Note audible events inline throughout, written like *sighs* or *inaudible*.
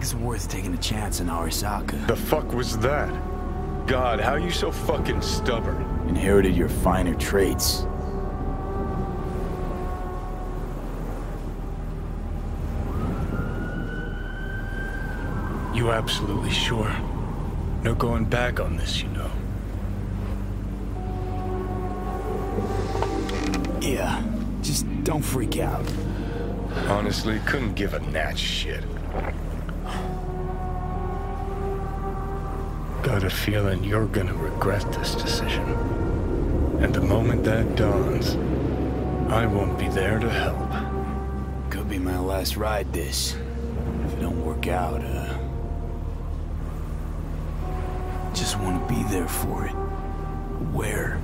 think it's worth taking a chance in Arasaka. The fuck was that? God, how are you so fucking stubborn? Inherited your finer traits. You absolutely sure? No going back on this, you know. Yeah, just don't freak out. Honestly, couldn't give a gnat shit. Got a feeling you're gonna regret this decision. And the moment that dawns, I won't be there to help. Could be my last ride this. If it don't work out, uh... Just want to be there for it. Where?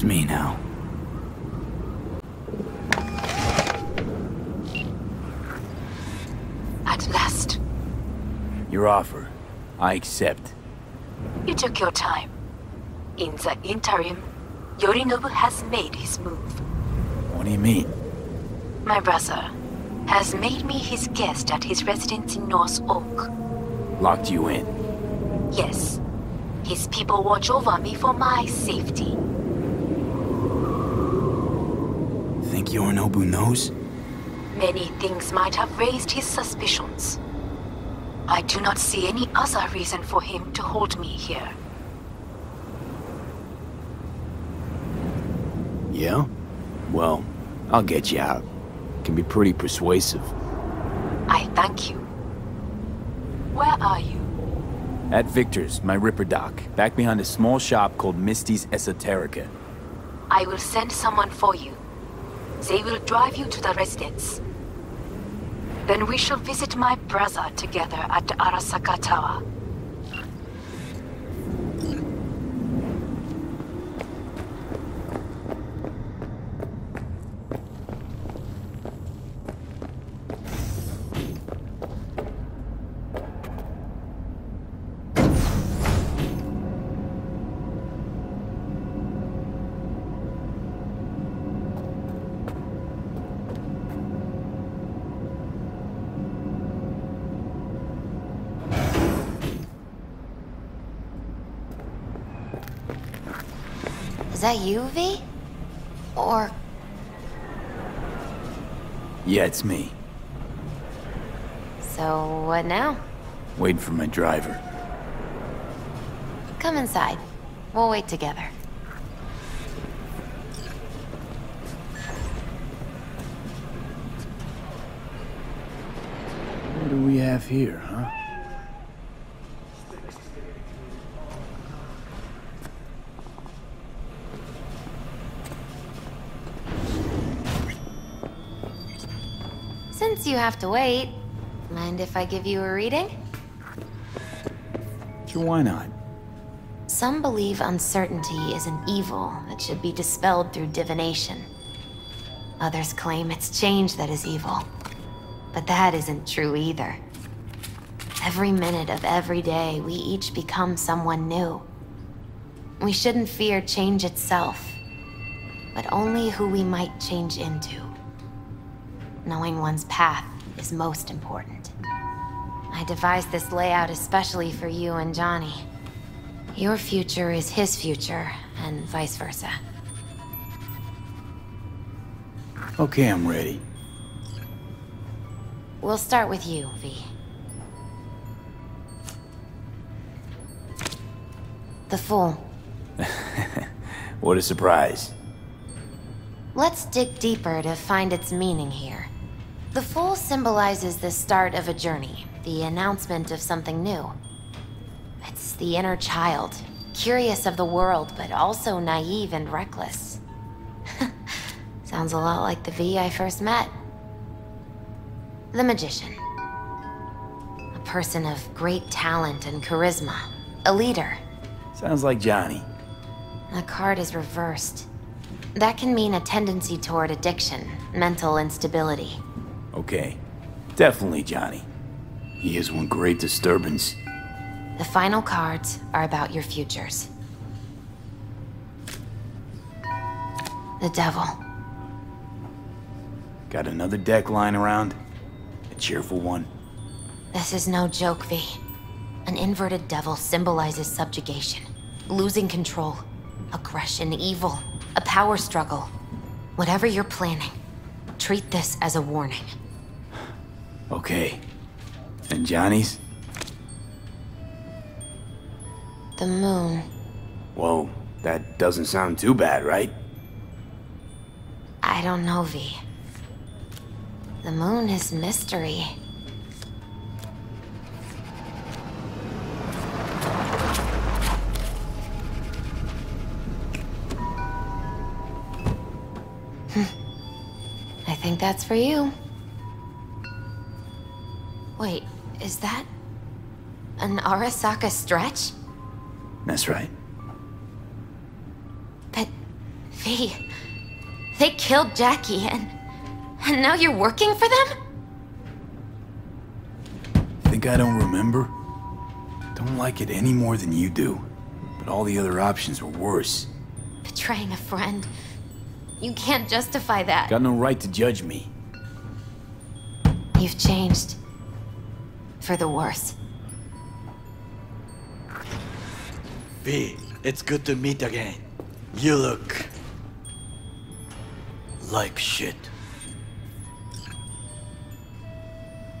Just me now. At last, Your offer. I accept. you took your time. In the interim, Yorinobu has made his move. What do you mean? My brother has made me his guest at his residence in North Oak. Locked you in. Yes, his people watch over me for my safety. Think Yorinobu knows? Many things might have raised his suspicions. I do not see any other reason for him to hold me here. Yeah? Well, I'll get you out. Can be pretty persuasive. I thank you. Where are you? At Victor's, my ripperdoc, back behind a small shop called Misty's Esoterica. I will send someone for you. They will drive you to the residence. Then we shall visit my brother together at Arasaka Tower. That you, V? Or Yeah, it's me. so what now? Waiting for my driver. Come inside. We'll wait together. What do we have here, huh? Since you have to wait, mind if I give you a reading? Sure, why not? Some believe uncertainty is an evil that should be dispelled through divination. Others claim it's change that is evil. But that isn't true either. Every minute of every day, we each become someone new. We shouldn't fear change itself, but only who we might change into. Knowing one's path is most important. I devised this layout especially for you and Johnny. Your future is his future, and vice versa. Okay, I'm ready. We'll start with you, V. The Fool. *laughs* What a surprise. Let's dig deeper to find its meaning here. The Fool symbolizes the start of a journey, the announcement of something new. It's the inner child, curious of the world, but also naive and reckless. *laughs* Sounds a lot like the V I first met. The Magician. A person of great talent and charisma. A leader. Sounds like Johnny. The card is reversed. That can mean a tendency toward addiction, mental instability. Okay. Definitely Johnny. He is one great disturbance. The final cards are about your futures. The devil. Got another deck lying around? A cheerful one? This is no joke, V. An inverted devil symbolizes subjugation, losing control, aggression, evil, a power struggle. Whatever you're planning, treat this as a warning. Okay. And Johnny's? The moon. Whoa, that doesn't sound too bad, right? I don't know, V. The moon is mystery. Hmm. I think that's for you. Wait, is that an Arasaka stretch? That's right. But, V, they killed Jackie and, and now you're working for them? Think I don't remember? Don't like it any more than you do. But all the other options were worse. Betraying a friend. You can't justify that. Got no right to judge me. You've changed. For the worse. V, it's good to meet again. You look... like shit.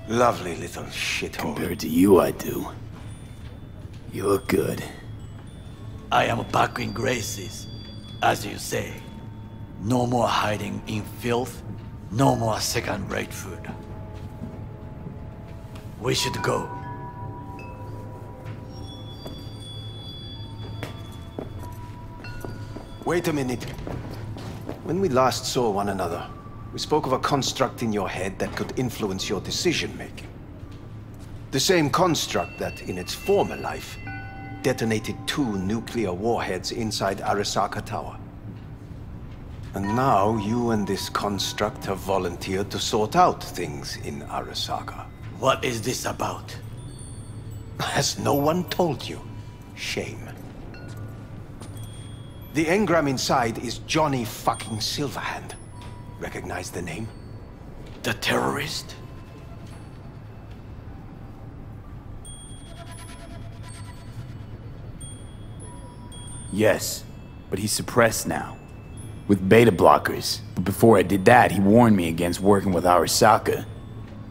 Lovely little shithole. Compared to you, I do. You look good. I am back in graces, as you say. No more hiding in filth, no more second-rate food. We should go. Wait a minute. When we last saw one another, we spoke of a construct in your head that could influence your decision-making. The same construct that, in its former life, detonated two nuclear warheads inside Arasaka Tower. And now you and this construct have volunteered to sort out things in Arasaka. What is this about? Has no one told you? Shame. The engram inside is Johnny fucking Silverhand. Recognize the name? The terrorist? Yes, but he's suppressed now. With beta blockers. But before I did that, he warned me against working with Arasaka.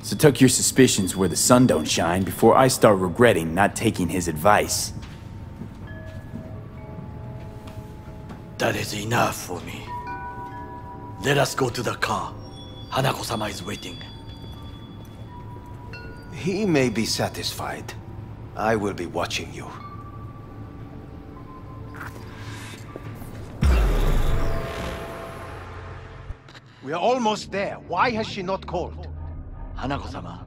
So tuck your suspicions where the sun don't shine before I start regretting not taking his advice. That is enough for me. Let us go to the car. Hanako-sama is waiting. He may be satisfied. I will be watching you. We are almost there. Why has she not called? Hanako-sama,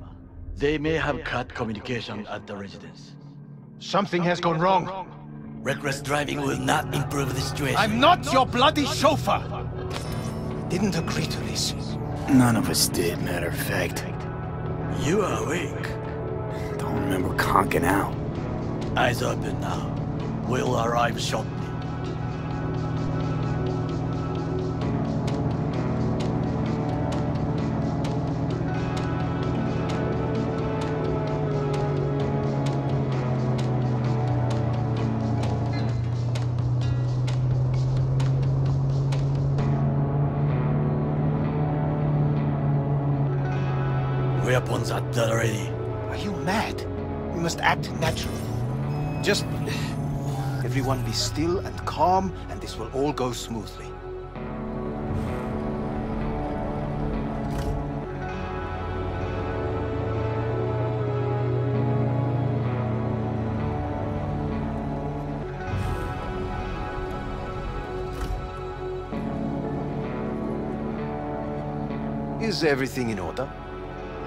they may have cut communication at the residence. Something has gone wrong. Reckless driving will not improve the situation. I'm not your bloody chauffeur! Didn't agree to this. None of us did, matter of fact. You are awake. Don't remember conking out. Eyes open now. We'll arrive shortly. Act naturally. Just... Everyone be still and calm, and this will all go smoothly. Is everything in order?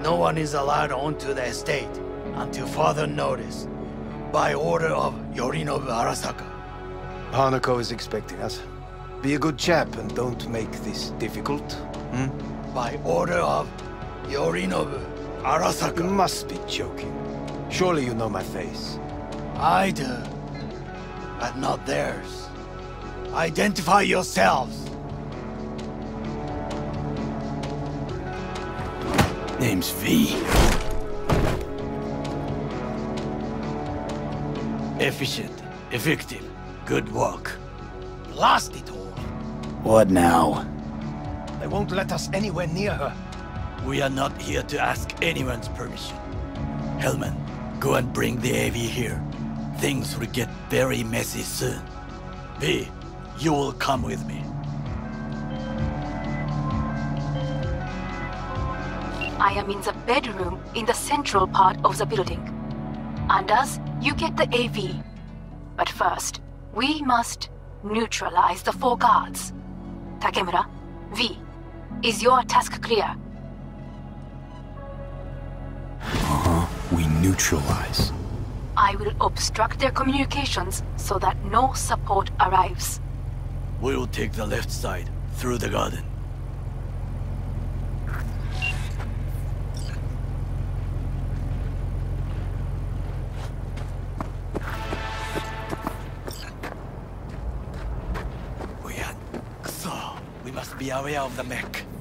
No one is allowed onto the estate until further notice. By order of Yorinobu Arasaka. Hanako is expecting us. Be a good chap and don't make this difficult. Hmm? By order of Yorinobu You Arasaka. must be joking. Surely you know my face. I do, but not theirs. Identify yourselves. Name's V. Efficient, effective, good work. Blast it all. What now? They won't let us anywhere near her. We are not here to ask anyone's permission. Hellman, go and bring the AV here. Things will get very messy soon. V, you will come with me. I am in the bedroom in the central part of the building. Anders, you get the AV. But first, we must neutralize the four guards. Takemura, V, is your task clear? Uh-huh. we neutralize. I will obstruct their communications so that no support arrives. We will take the left side, through the garden. Be aware of the mech.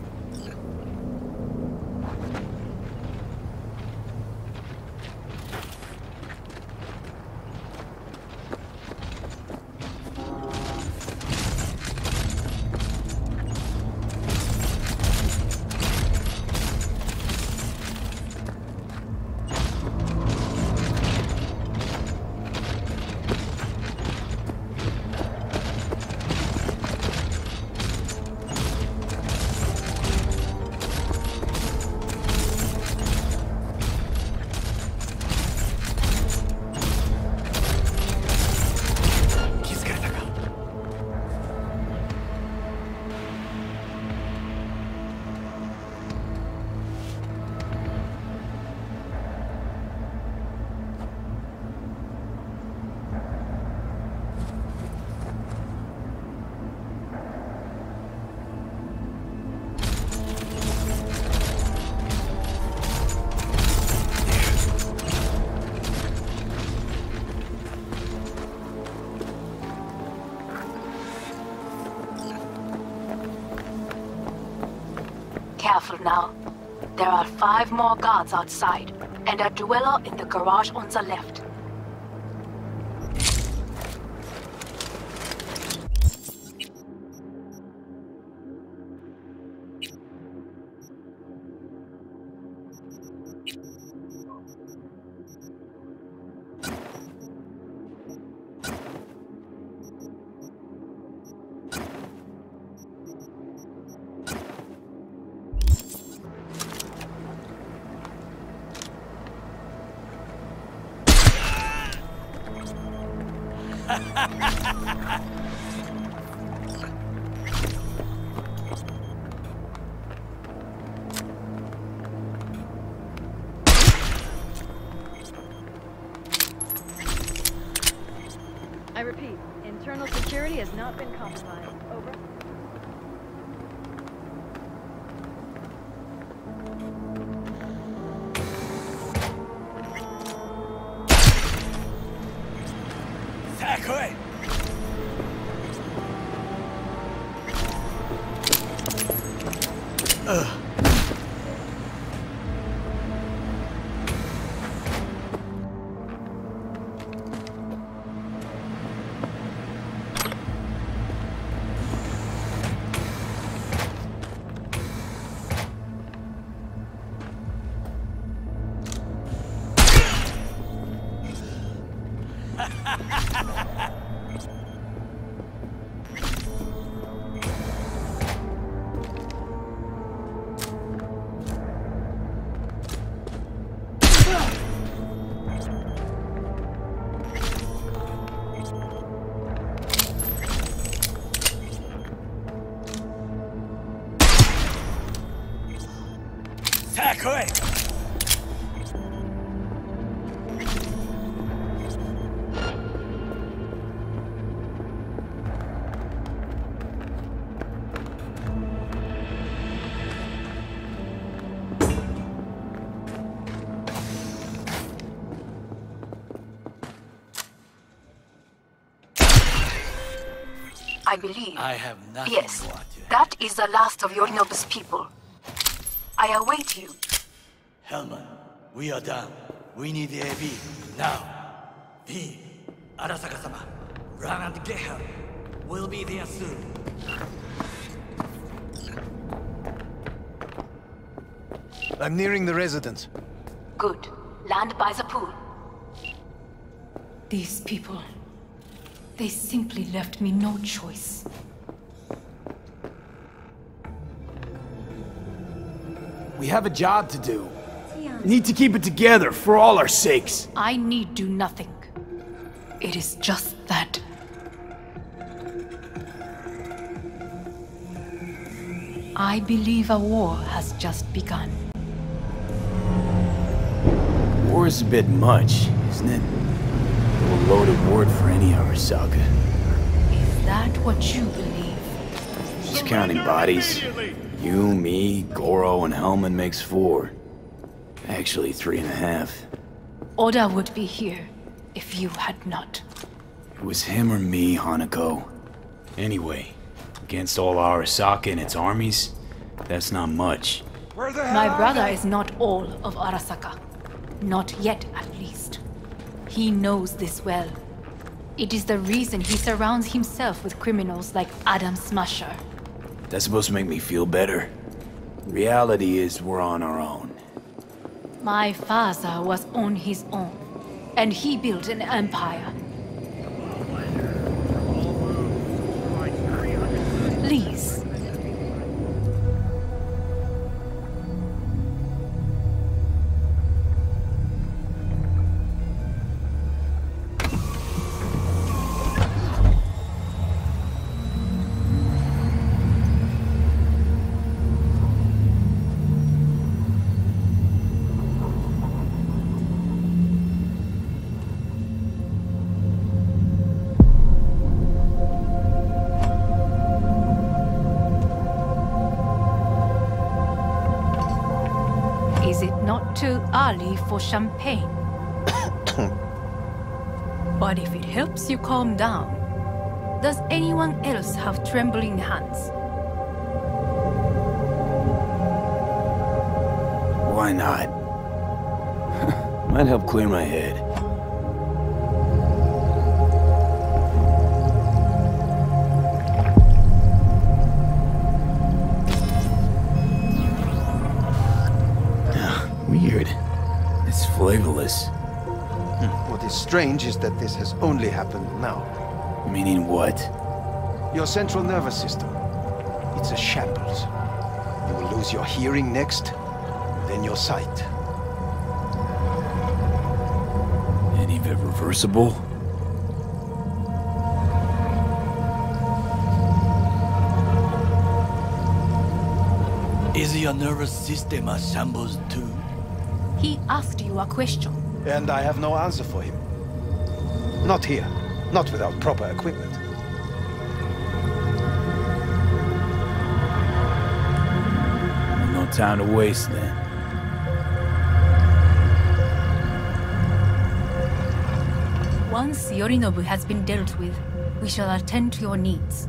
Guards outside, and a dweller in the garage on the left. I believe. I have nothing Yes, more to add. that is the last of Yorinobu's people. I await you. Hellman, we are done. We need the AV now. V, Arasaka-sama, run and get her. We'll be there soon. I'm nearing the residence. Good. Land by the pool. These people. They simply left me no choice. We have a job to do. Need to keep it together for all our sakes. I need do nothing. It is just that. I believe a war has just begun. War is a bit much, isn't it? A loaded word for any Arasaka. Is that what you believe? Just counting bodies. You, me, Goro, and Hellman makes four. Actually, three and a half. Oda would be here if you had not. It was him or me, Hanako. Anyway, against all Arasaka and its armies, that's not much. My brother is not all of Arasaka. Not yet, at. He knows this well. It is the reason he surrounds himself with criminals like Adam Smasher. That's supposed to make me feel better. Reality is we're on our own. My father was on his own, and he built an empire. Not too early for champagne? *coughs* but if it helps you calm down, does anyone else have trembling hands? Why not? *laughs* Might help clear my head. Strange is that this has only happened now. Meaning what? Your central nervous system. It's a shambles. You will lose your hearing next, then your sight. Any of it reversible? Is your nervous system a shambles too? He asked you a question. And I have no answer for him. Not here. Not without proper equipment. No time to waste then. Once Yorinobu has been dealt with, we shall attend to your needs.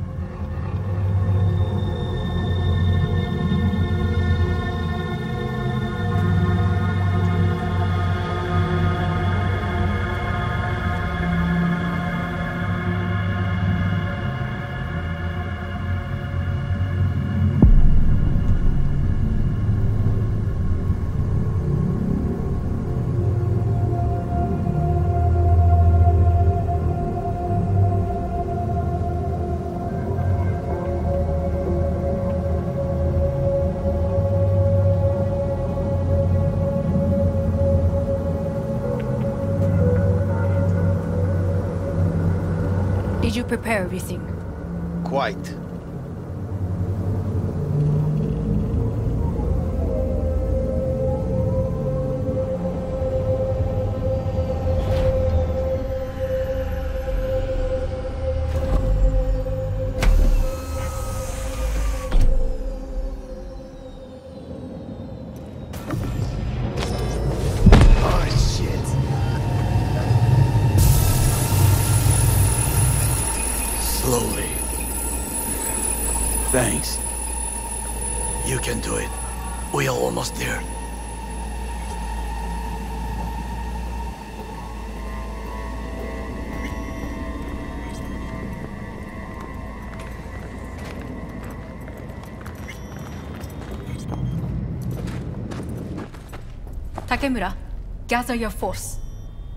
Prepare everything? Quite. Takemura, gather your force.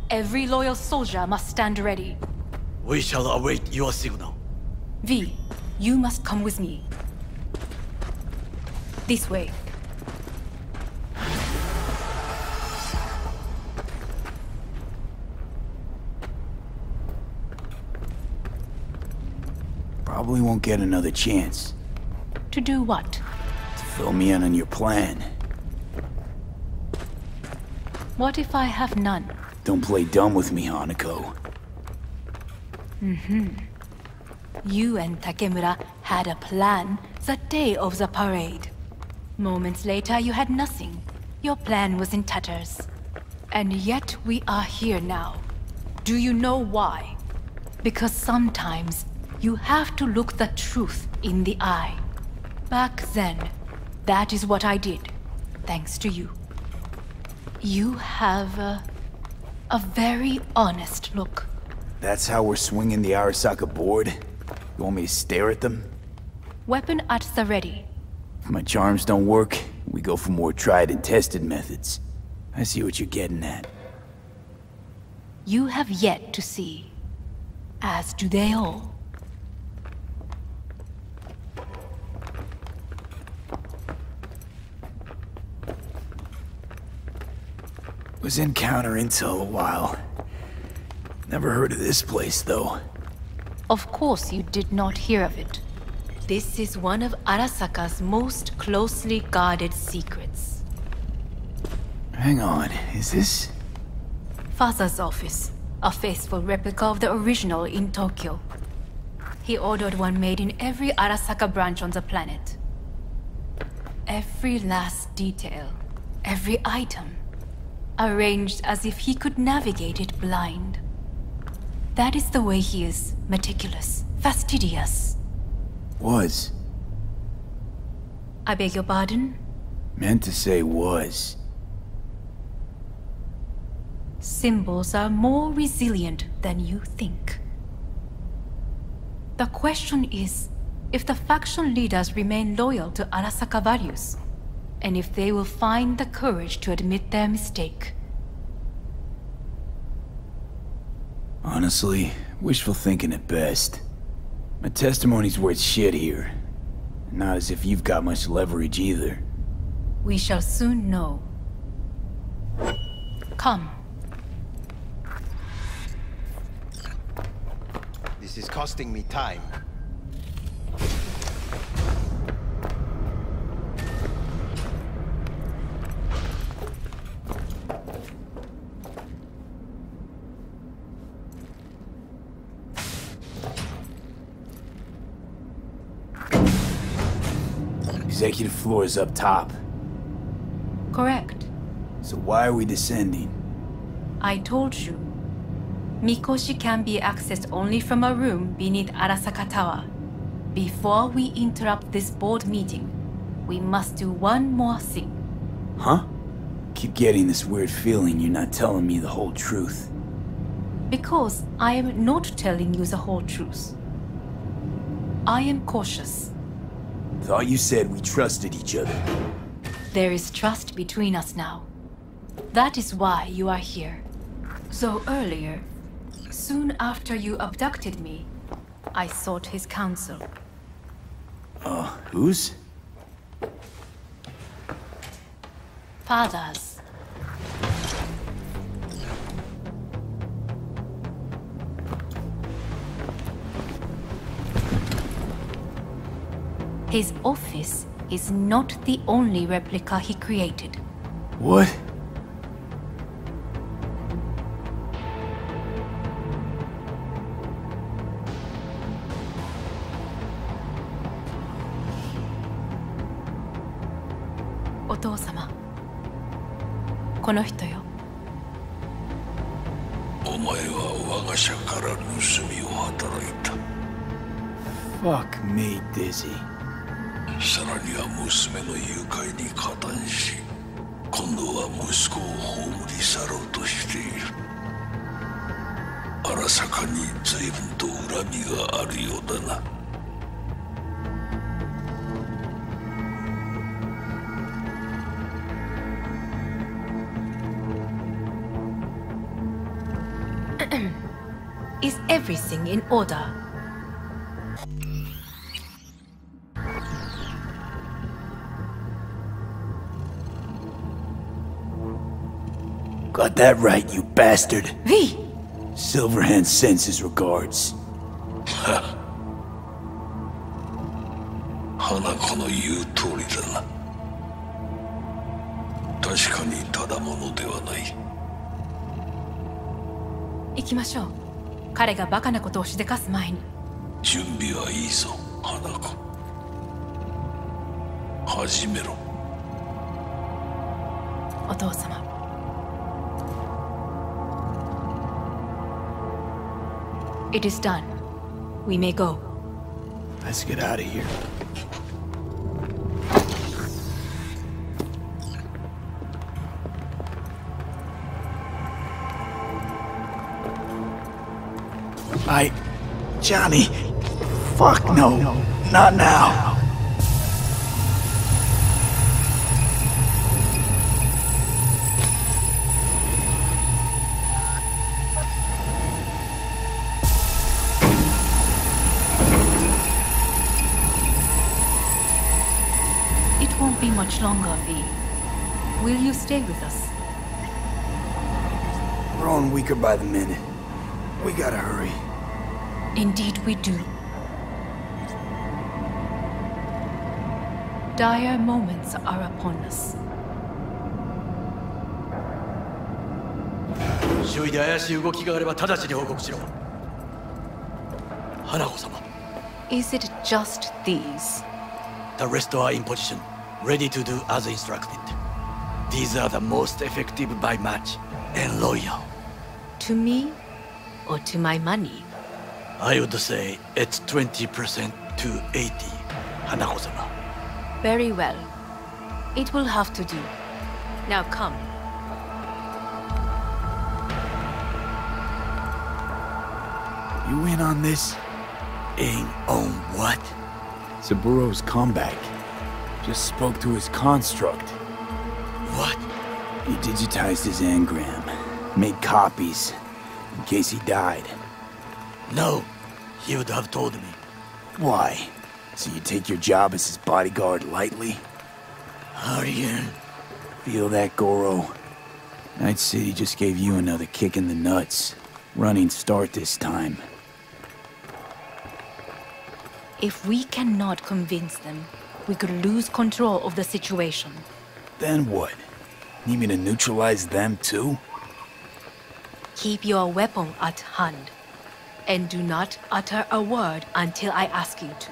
Every loyal soldier must stand ready. We shall await your signal. V, you must come with me. This way. Probably won't get another chance To do what? to fill me in on your plan. What if I have none? Don't play dumb with me, Hanako. Mm-hmm. You and Takemura had a plan the day of the parade. Moments later, you had nothing. Your plan was in tatters. And yet we are here now. Do you know why? Because sometimes you have to look the truth in the eye. Back then, that is what I did, thanks to you. You have a, a very honest look. That's how we're swinging the Arasaka board? You want me to stare at them? Weapon at the ready. If my charms don't work, we go for more tried and tested methods. I see what you're getting at. You have yet to see. As do they all. Was in counter intel a while. Never heard of this place, though. Of course you did not hear of it. This is one of Arasaka's most closely guarded secrets. Hang on, is this... Father's office, a faithful replica of the original in Tokyo. He ordered one made in every Arasaka branch on the planet. Every last detail, every item, arranged as if he could navigate it blind. That is the way he is meticulous, fastidious. was? I beg your pardon? Meant to say was. Symbols are more resilient than you think. The question is if the faction leaders remain loyal to Arasaka values, and if they will find the courage to admit their mistake. Honestly, wishful thinking at best. My testimony's worth shit here. Not as if you've got much leverage either. We shall soon know. Come. This is costing me time. Executive floor is up top. Correct. So why are we descending? I told you. Mikoshi can be accessed only from a room beneath Arasaka Tower. Before we interrupt this board meeting, we must do one more thing. Huh? Keep getting this weird feeling you're not telling me the whole truth. Because I am not telling you the whole truth. I am cautious. Thought you said we trusted each other. There is trust between us now. That is why you are here. So earlier, soon after you abducted me, I sought his counsel. Uh, whose? Father's. His office is not the only replica he created. What? Everything in order? Got that right, you bastard. V! Silverhand sends his regards. 花子の言う通りだな確かにただものではない行きましょう。彼がバカなことをしでかす前に。準備はいいぞ花子始めろお父様。It is done. We may go. Let's get out of here. I... Johnny... Fuck no. Not now. It won't be much longer, V. Will you stay with us? We're growing weaker by the minute. We gotta hurry. Indeed we do. Dire moments are upon us. Is it just these? The rest are in position, ready to do as instructed. These are the most effective by match and loyal. To me or to my money? I would say it's 20% to 80, Hanako-sama. Very well. It will have to do. Now come. You in on this? In on what? Saburo's comeback. Just spoke to his construct. What? He digitized his engram. Made copies. In case he died. No, he would have told me. Why? So you take your job as his bodyguard lightly? Aryan. Feel that, Goro? Night City just gave you another kick in the nuts. Running start this time. If we cannot convince them, we could lose control of the situation. Then what? Need me to neutralize them too? Keep your weapon at hand. And do not utter a word until I ask you to.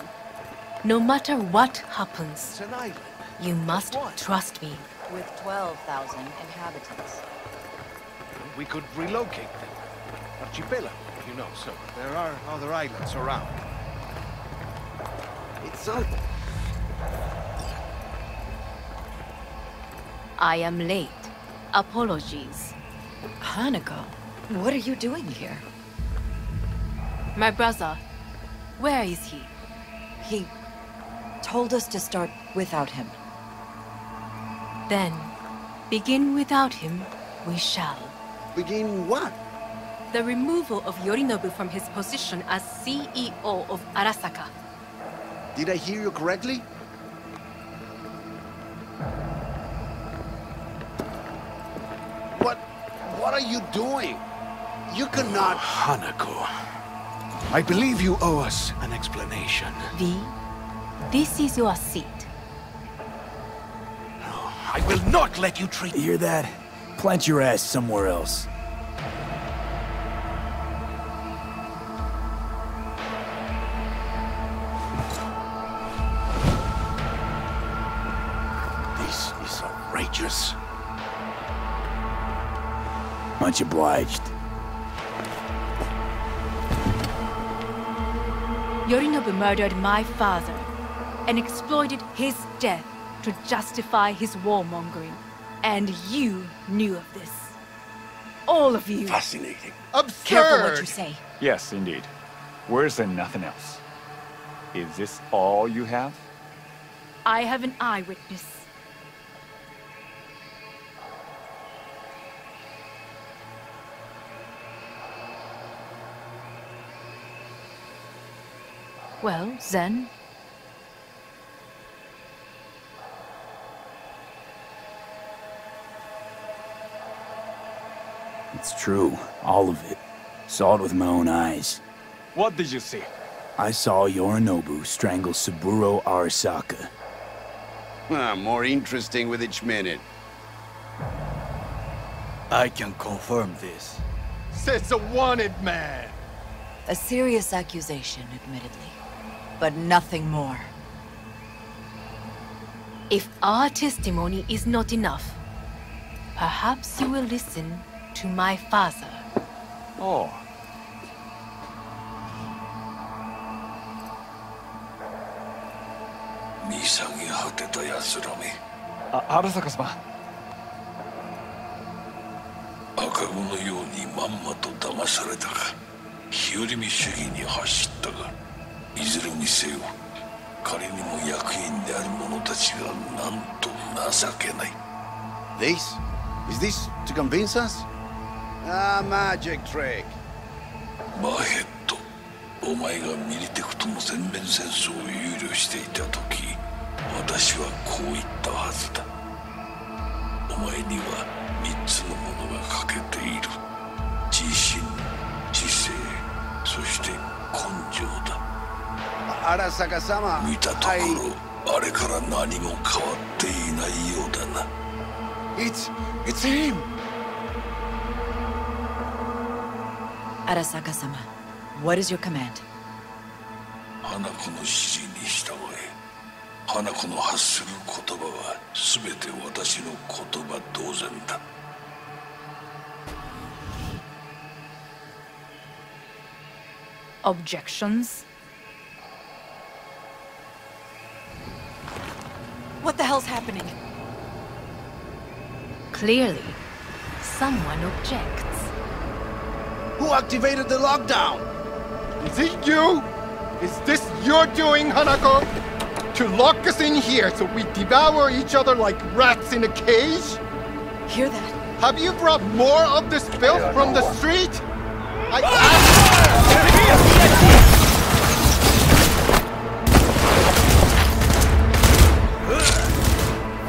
No matter what happens, It's you must trust me. with 12,000 inhabitants. We could relocate them. Archipelago, you know, so there are other islands around. It's all... I am late. Apologies. Hanako, what are you doing here? My brother, where is he? He told us to start without him. Then, begin without him, we shall. Begin what? The removal of Yorinobu from his position as CEO of Arasaka. Did I hear you correctly? What... what are you doing? You cannot... Hanako. I believe you owe us an explanation. V, this is your seat. I will not let you treat... You hear that? Plant your ass somewhere else. This is outrageous. Much obliged. Yorinobu murdered my father. and exploited his death to justify his warmongering. And you knew of this. All of you. Fascinating. Absurd! Careful what you say. Yes, indeed. Worse than nothing else? Is this all you have? I have an eyewitness. Well, Zen, It's true, all of it. Saw it with my own eyes. What did you see? I saw Yorinobu strangle Saburo Arasaka. Ah, more interesting with each minute. I can confirm this. Says a wanted man. A serious accusation, admittedly. But nothing more. if our testimony is not enough, perhaps you will listen to my father. Oh. 見下げ果てた奴らめあ、荒坂様。赤子のようにまんまと騙されたか日和見主義に走ったがいずれにせよ仮にも役員である者たちがなんと情けない This? Is this to convince us? Ah, magic trick. マーヘッドお前がミリテクとの全面戦争を憂慮していた時私はこう言ったはずだお前には3つのものが欠けている自信知性そして根性だアラサカ様見たところ、はい、あれから何も変わっていないようだな。It's... It's him! アラサカ様 What is your command? 花子の指示に従え。花子の発する言葉は全て私の言葉同然だ。オブジェクションズ What the hell's happening? Clearly, someone objects. Who activated the lockdown? Is it you? Is this your doing, Hanako? To lock us in here so we devour each other like rats in a cage? Hear that? Have you brought more of this filth from the street? Ah! I Soon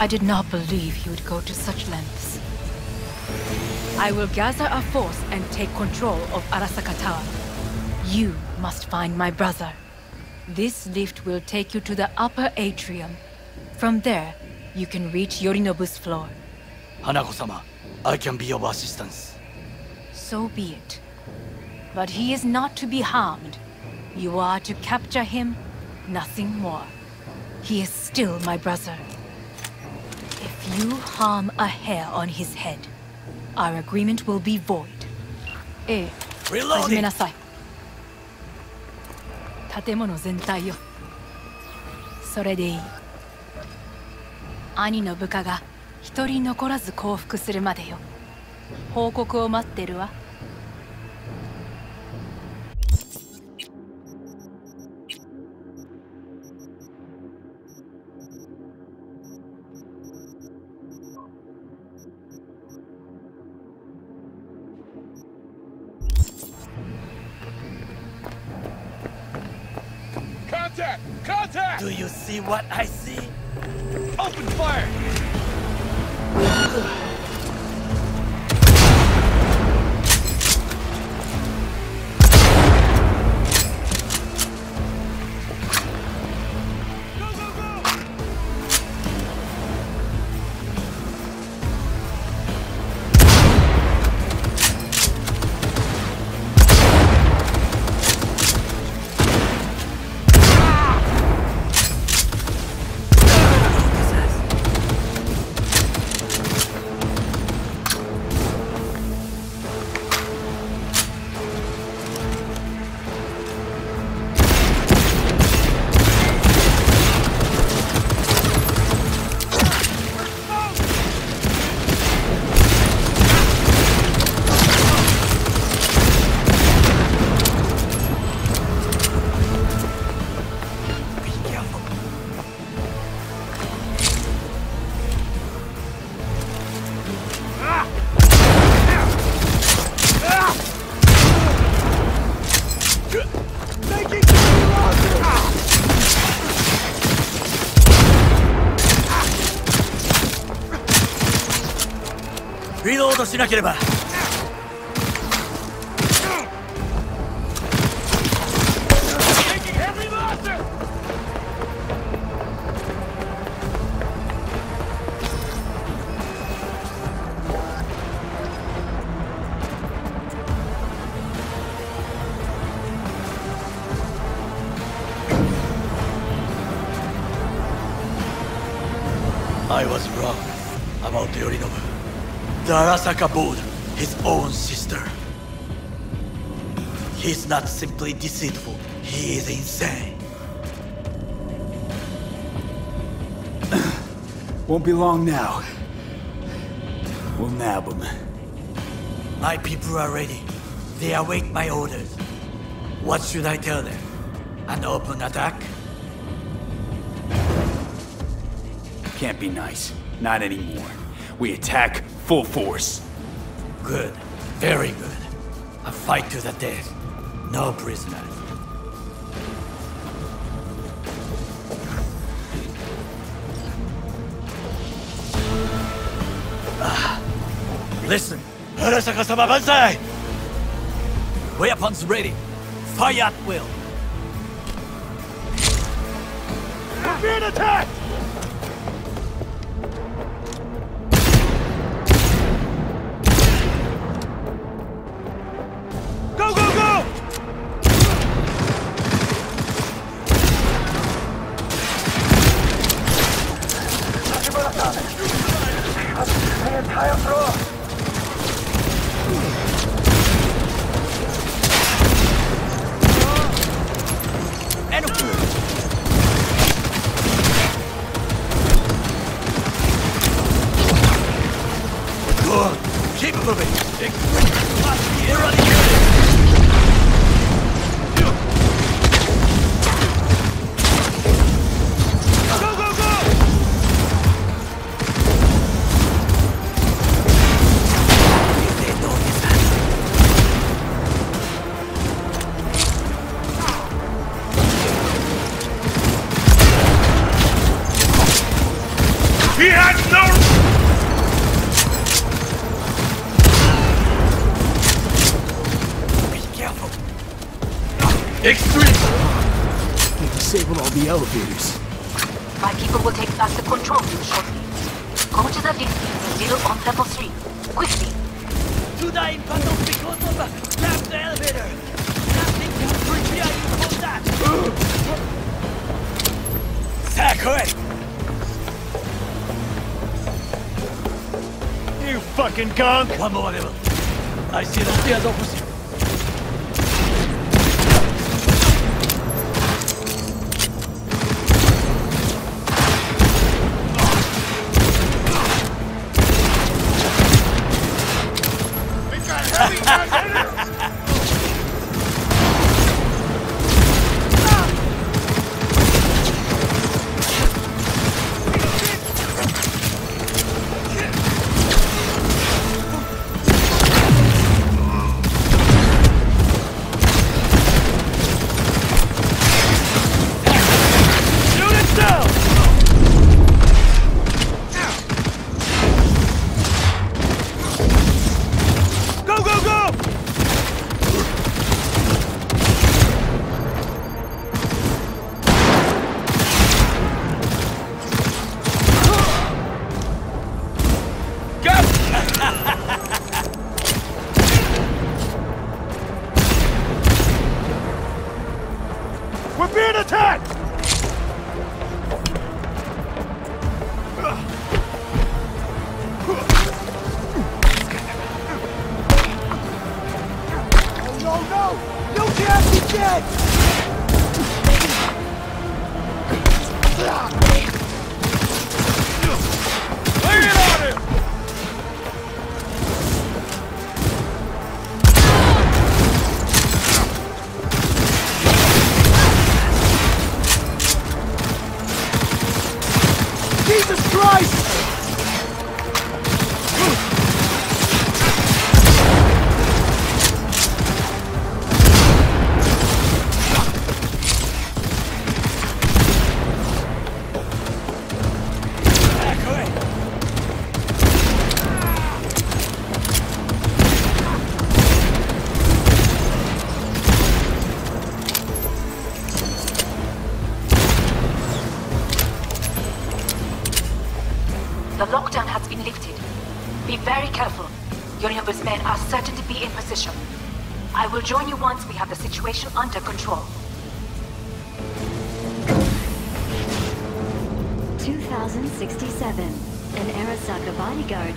I did not believe he would go to such lengths. I will gather a force and take control of Arasaka Tower. You must find my brother. This lift will take you to the upper atrium. From there, you can reach Yorinobu's floor. Hanako-sama, I can be of assistance. So be it. But he is not to be harmed. You are to capture him, nothing more. He is still my brother. If you harm a hair on his head, our agreement will be void. ええ、始めなさい。建物全体よ。それでいい。兄の部下が一人残らず降伏するまでよ。報告を待ってるわ。See what I see? なければ。The his own sister. He's not simply deceitful, he is insane. *clears throat* Won't be long now. We'll nab him. My people are ready. They await my orders. What should I tell them? An open attack? Can't be nice. Not anymore. We attack full force. Good. Very good. A fight to the death. No prisoners. Ah. Listen, Arasaka-sama Banzai! Weapons ready. Fire at will. We're being attacked! Elevators. My people will take back the control room shortly. Go to the lift still on level 3. Quickly. To die in battle because of a left elevator. Nothing can prepare you for that. Sakura! You fucking gunk! One more level. I see the stairs opposite.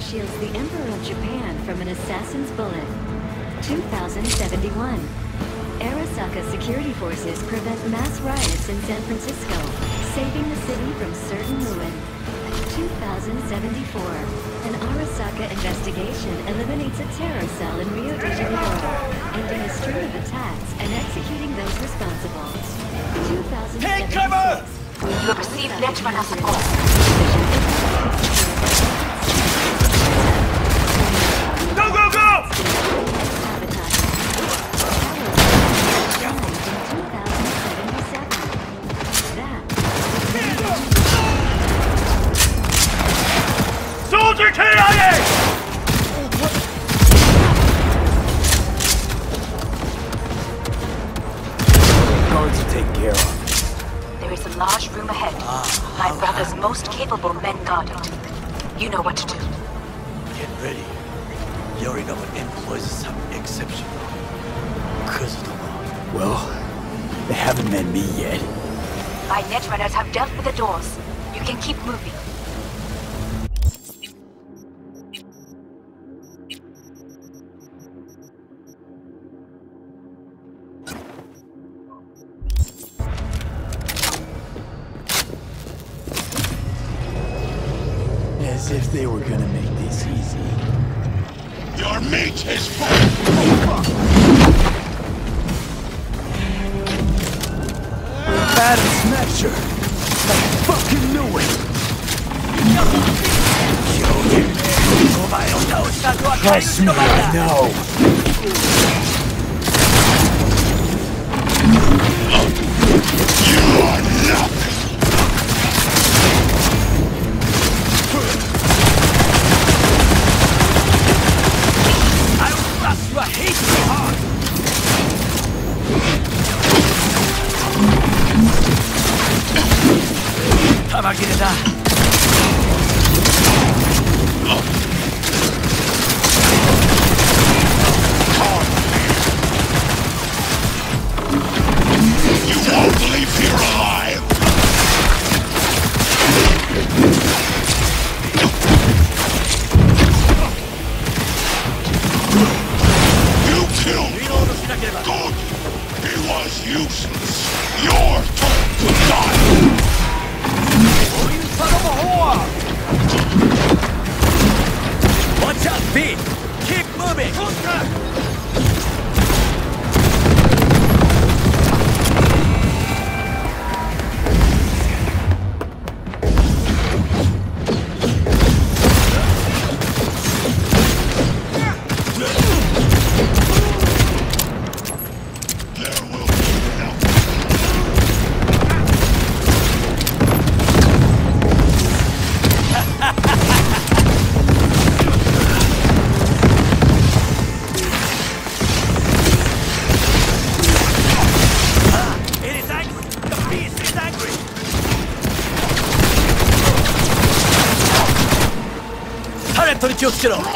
Shields the Emperor of Japan from an assassin's bullet. 2071. Arasaka security forces prevent mass riots in San Francisco, saving the city from certain ruin. 2074. An Arasaka investigation eliminates a terror cell in Rio de Janeiro, ending a string of attacks and executing those responsible. 2076. Take cover! You have received Netrunner support. Go, they were gonna make this easy. Your meat is fucked! Adam Smasher! I fucking knew it! Trust me, I know. querida. V! Keep moving! Turret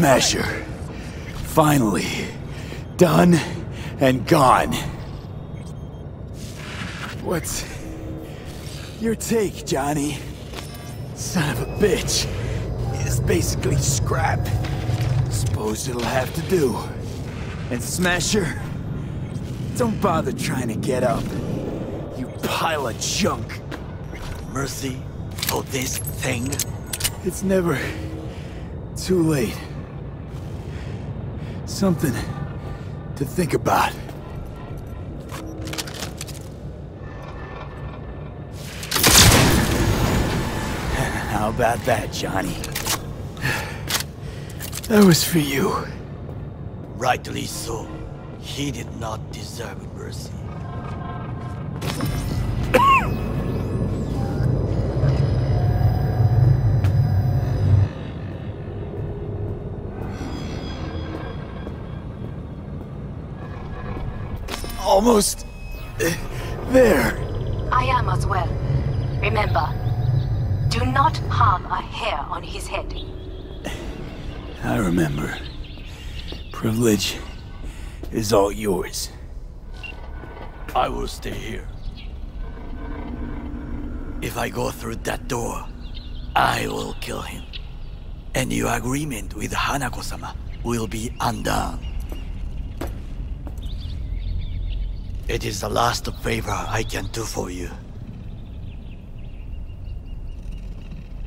Smasher. Finally. Done and gone. What's your take, Johnny? Son of a bitch. It's basically scrap. Suppose it'll have to do. And Smasher, don't bother trying to get up. You pile of junk. Mercy for this thing? It's never too late. Something to think about. *sighs* How about that, Johnny? *sighs* That was for you. Rightly so. He did not deserve mercy. Almost uh, there. I am as well. Remember, do not harm a hair on his head. I remember. Privilege is all yours. I will stay here. If I go through that door, I will kill him. And your agreement with Hanako-sama will be undone. It is the last favor I can do for you.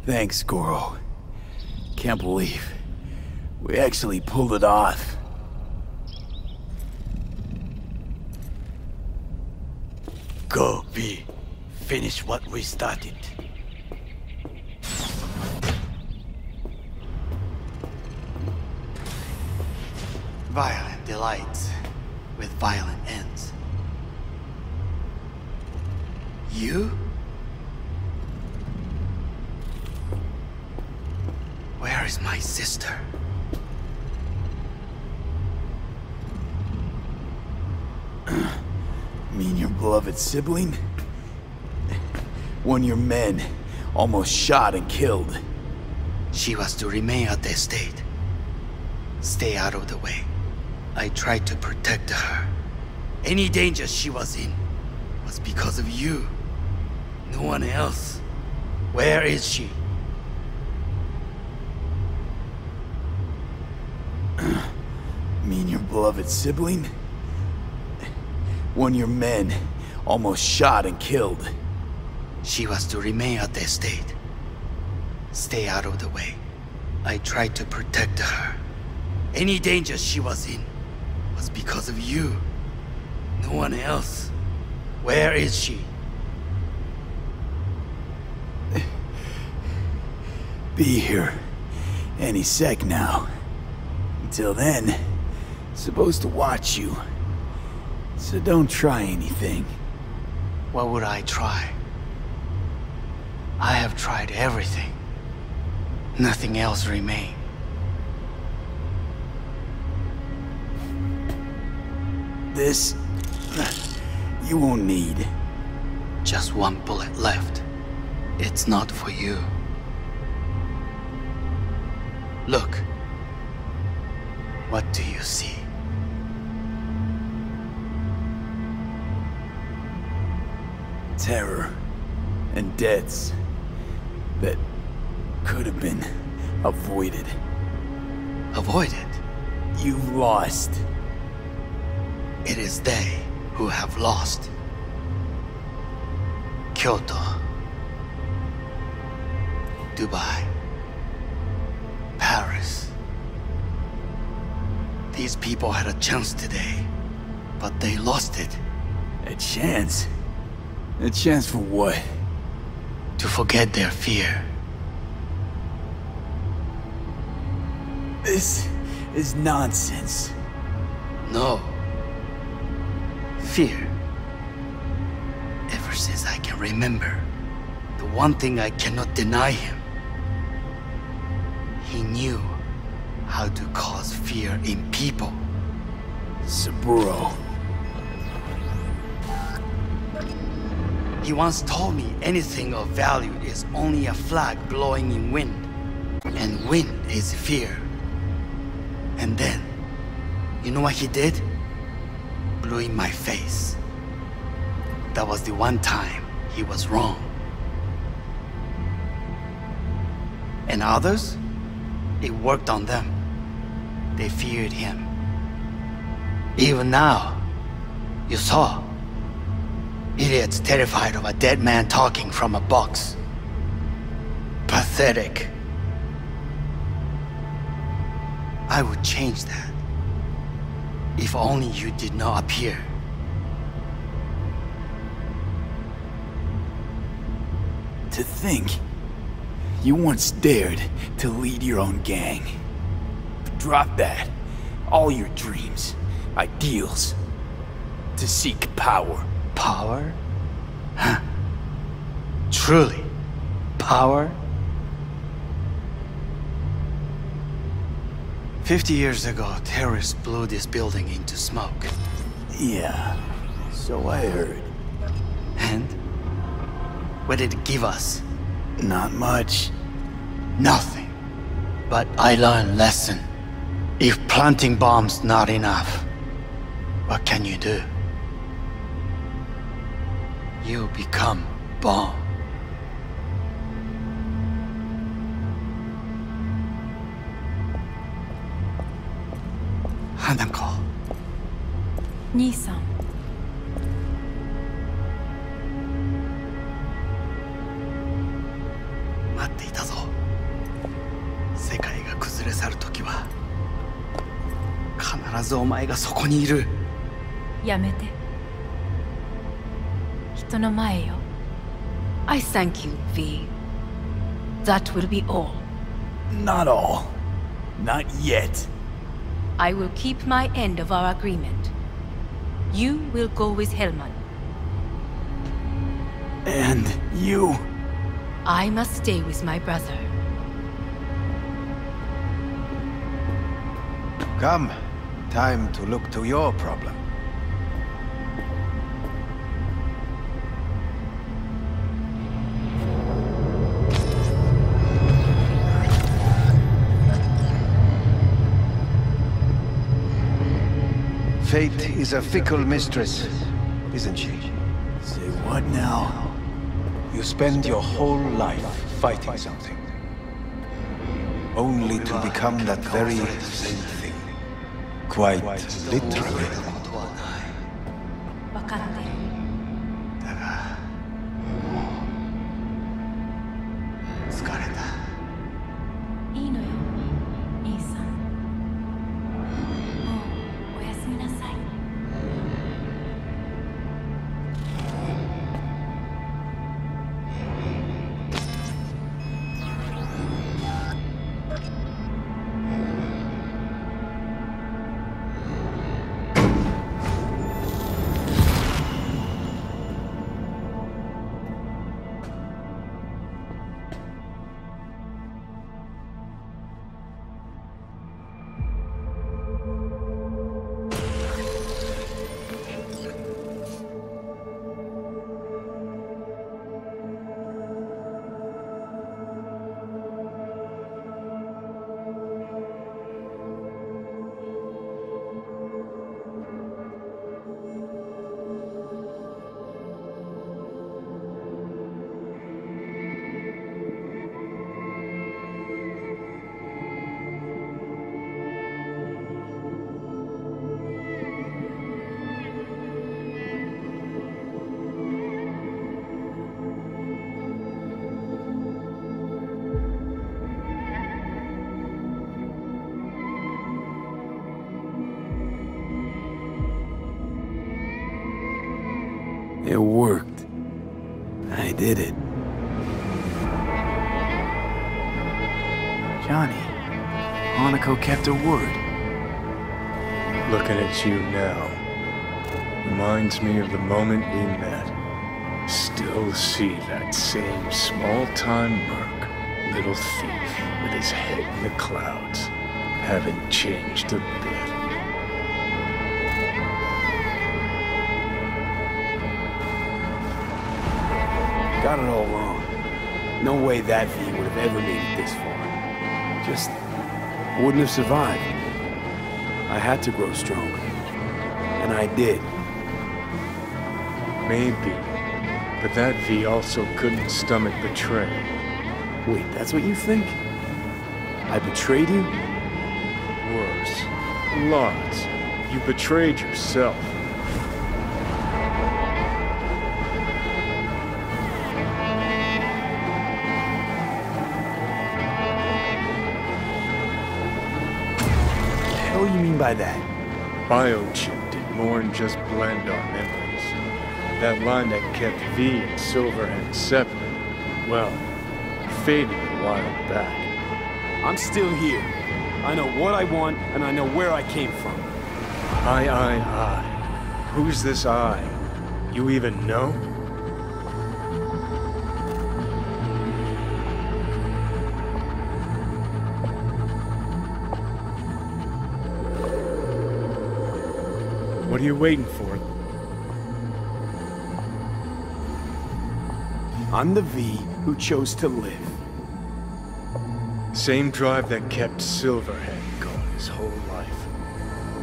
Thanks, Goro. Can't believe we actually pulled it off. Go, V. Finish what we started. Violent delights with violent ends. You? Where is my sister? *clears throat* mean your beloved sibling? One of your men almost shot and killed. She was to remain at the estate. Stay out of the way. I tried to protect her. Any danger she was in was because of you. No one else. Where is she? *clears throat* Me and your beloved sibling? One your men almost shot and killed. She was to remain at the estate. Stay out of the way. I tried to protect her. Any danger she was in was because of you. No one else. Where is she? Be here any sec now. Until then, supposed to watch you. So don't try anything. What would I try? I have tried everything. Nothing else remains. This... you won't need. Just one bullet left. It's not for you. Look. What do you see? Terror and deaths that could have been avoided. Avoided? You've lost. It is they who have lost. Kyoto. Dubai. These people had a chance today, but they lost it. A chance? A chance for what? To forget their fear. This is nonsense. No. Fear ever since I can remember, the one thing I cannot deny him, he knew how to cause fear in people. Saburo. He once told me anything of value is only a flag blowing in wind, and wind is fear. And then, you know what he did? Blew in my face. That was the one time he was wrong. And others? It worked on them. They feared him. Even now, you saw. Idiots terrified of a dead man talking from a box. Pathetic. I would change that. If only you did not appear. To think, you once dared to lead your own gang. Drop that. All your dreams, ideals. To seek power. Power? Huh. Truly, power? Fifty years ago, terrorists blew this building into smoke. Yeah, so I heard. And? What did it give us? Not much. Nothing. But I learned lesson. If planting bombs not enough, what can you do? You become bomb. Hanako. 兄ずお前がそこにいるやめて人の前よ I thank you, V. That will be all. Not all. Not yet. I will keep my end of our agreement. You will go with Hellman. And you? I must stay with my brother. Come. Time to look to your problem. Fate is a fickle mistress, isn't she? Say what now? You spend your whole life fighting something. Only to become that very same thing. Quite literally. 分かってる疲れた did it. Johnny, Hanako kept her word. Looking at you now reminds me of the moment we met. still see that same small-time merc, little thief with his head in the clouds. Haven't changed a bit. Got it all wrong. No way that V would have ever made it this far. Just wouldn't have survived. I had to grow stronger. And I did. Maybe. But that V also couldn't stomach betrayal. Wait, that's what you think? I betrayed you? Worse. Lots. You betrayed yourself. By that? Biochip did more than just blend our memories. That line that kept V and Silverhand separate, well, faded a while back. I'm still here. I know what I want, and I know where I came from. I, I, I. Who's this I? You even know? What are you waiting for? I'm the V who chose to live. Same drive that kept Silverhand going his whole life.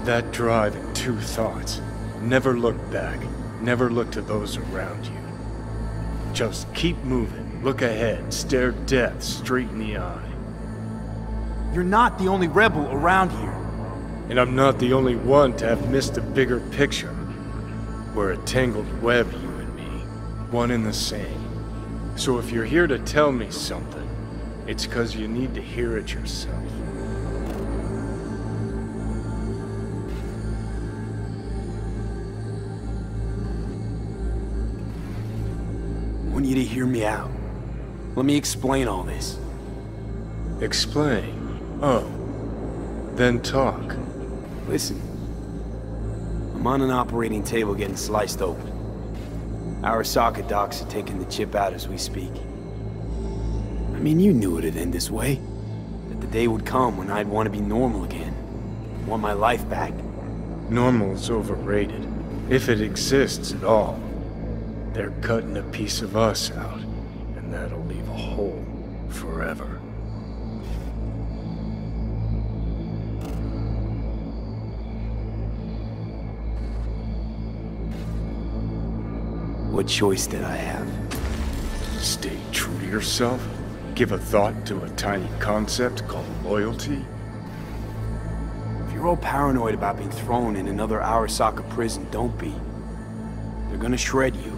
That drive and two thoughts. Never look back. Never look to those around you. Just keep moving. Look ahead. Stare death straight in the eye. You're not the only rebel around here. And I'm not the only one to have missed the bigger picture. We're a tangled web, you and me. One and the same. So if you're here to tell me something, it's because you need to hear it yourself. I want you to hear me out. Let me explain all this. Explain? Oh. Then talk. Listen. I'm on an operating table getting sliced open. Our Arasaka docs are taking the chip out as we speak. I mean, you knew it'd end this way. That the day would come when I'd want to be normal again. Want my life back. Normal's overrated. If it exists at all. They're cutting a piece of us out, and that'll leave a hole forever. What choice did I have? Stay true to yourself? Give a thought to a tiny concept called loyalty? If you're all paranoid about being thrown in another Arasaka prison, don't be. They're gonna shred you.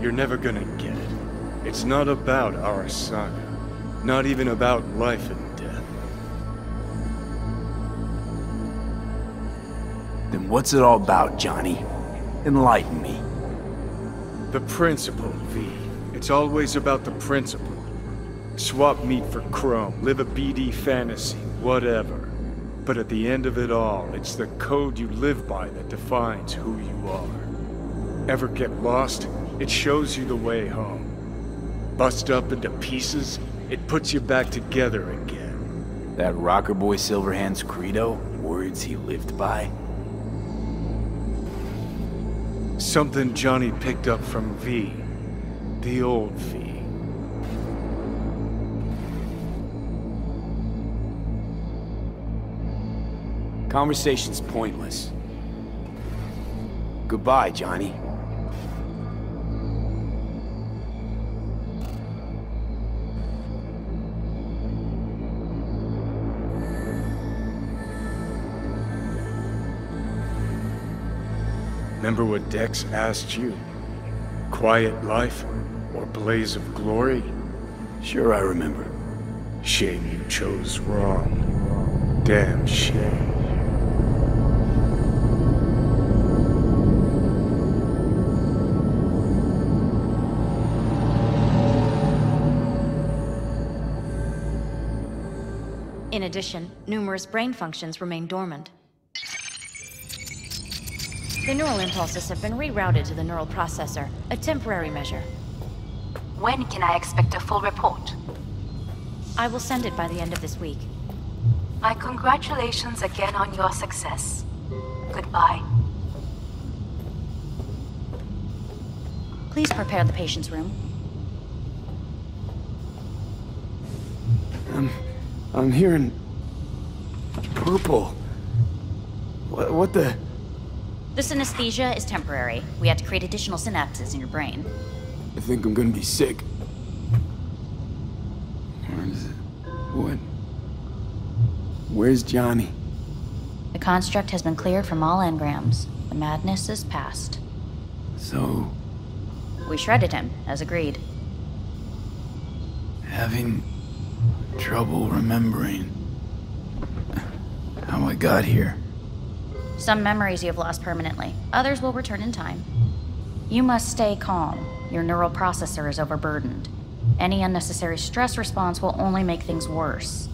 You're never gonna get it. It's not about Arasaka. Not even about life and death. Then what's it all about, Johnny? Enlighten me. The principle, V. It's always about the principle. Swap meat for chrome, live a BD fantasy, whatever. But at the end of it all, it's the code you live by that defines who you are. Ever get lost? It shows you the way home. Bust up into pieces, it puts you back together again. That rocker boy Silverhand's credo? Words he lived by? Something Johnny picked up from V. The old V. Conversation's pointless. Goodbye, Johnny. Remember what Dex asked you? Quiet life or blaze of glory? Sure, I remember. Shame you chose wrong. Damn shame. In addition, numerous brain functions remain dormant. The neural impulses have been rerouted to the neural processor, a temporary measure. When can I expect a full report? I will send it by the end of this week. My congratulations again on your success. Goodbye. Please prepare the patient's room. I'm... I'm hearing... Purple. What, what the... The synesthesia is temporary. We had to create additional synapses in your brain. I think I'm gonna be sick. Where is it? What? Where's Johnny? The construct has been cleared from all engrams. The madness is past. So, We shredded him, as agreed. having trouble remembering how I got here. Some memories you have lost permanently. Others will return in time. You must stay calm. Your neural processor is overburdened. Any unnecessary stress response will only make things worse.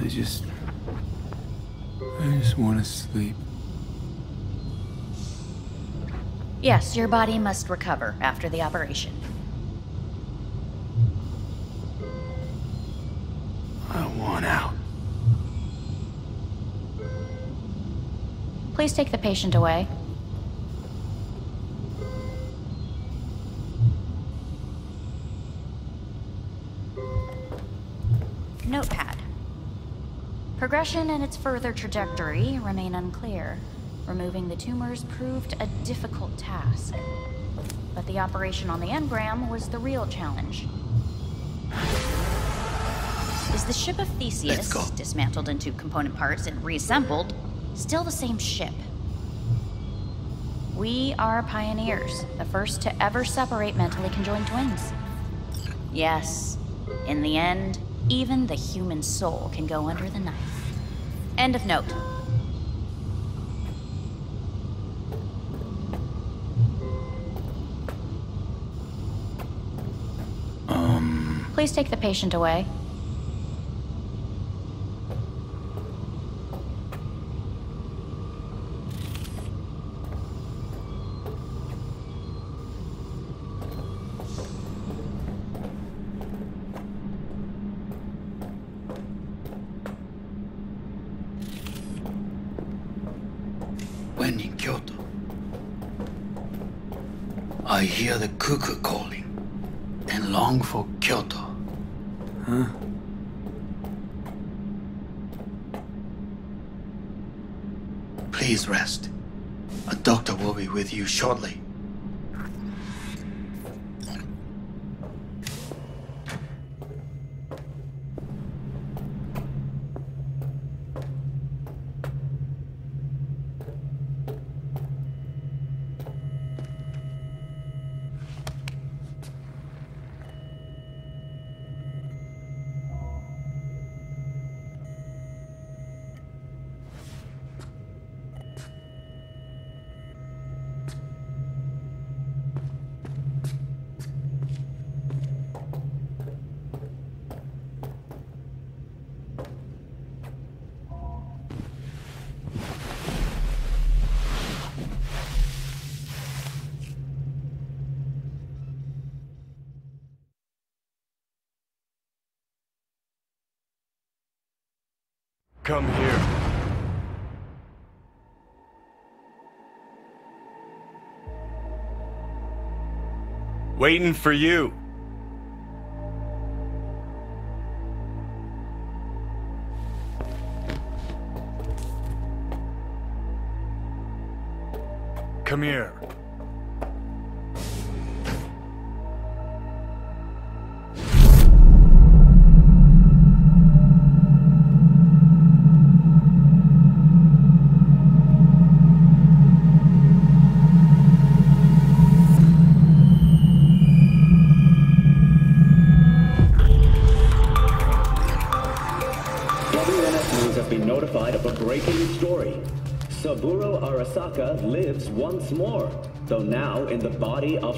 I just... I just want to sleep. Yes, your body must recover after the operation. I want out. Please take the patient away. Notepad. Progression and its further trajectory remain unclear. Removing the tumors proved a difficult task. But the operation on the engram was the real challenge. Is the ship of Theseus, dismantled into component parts and reassembled, still the same ship? We are pioneers, the first to ever separate mentally conjoined twins. Yes, in the end, even the human soul can go under the knife. End of note. Um... Please take the patient away. Cuckoo calling and long for Kyoto. Huh? Please rest. A doctor will be with you shortly. Come here. Waiting for you.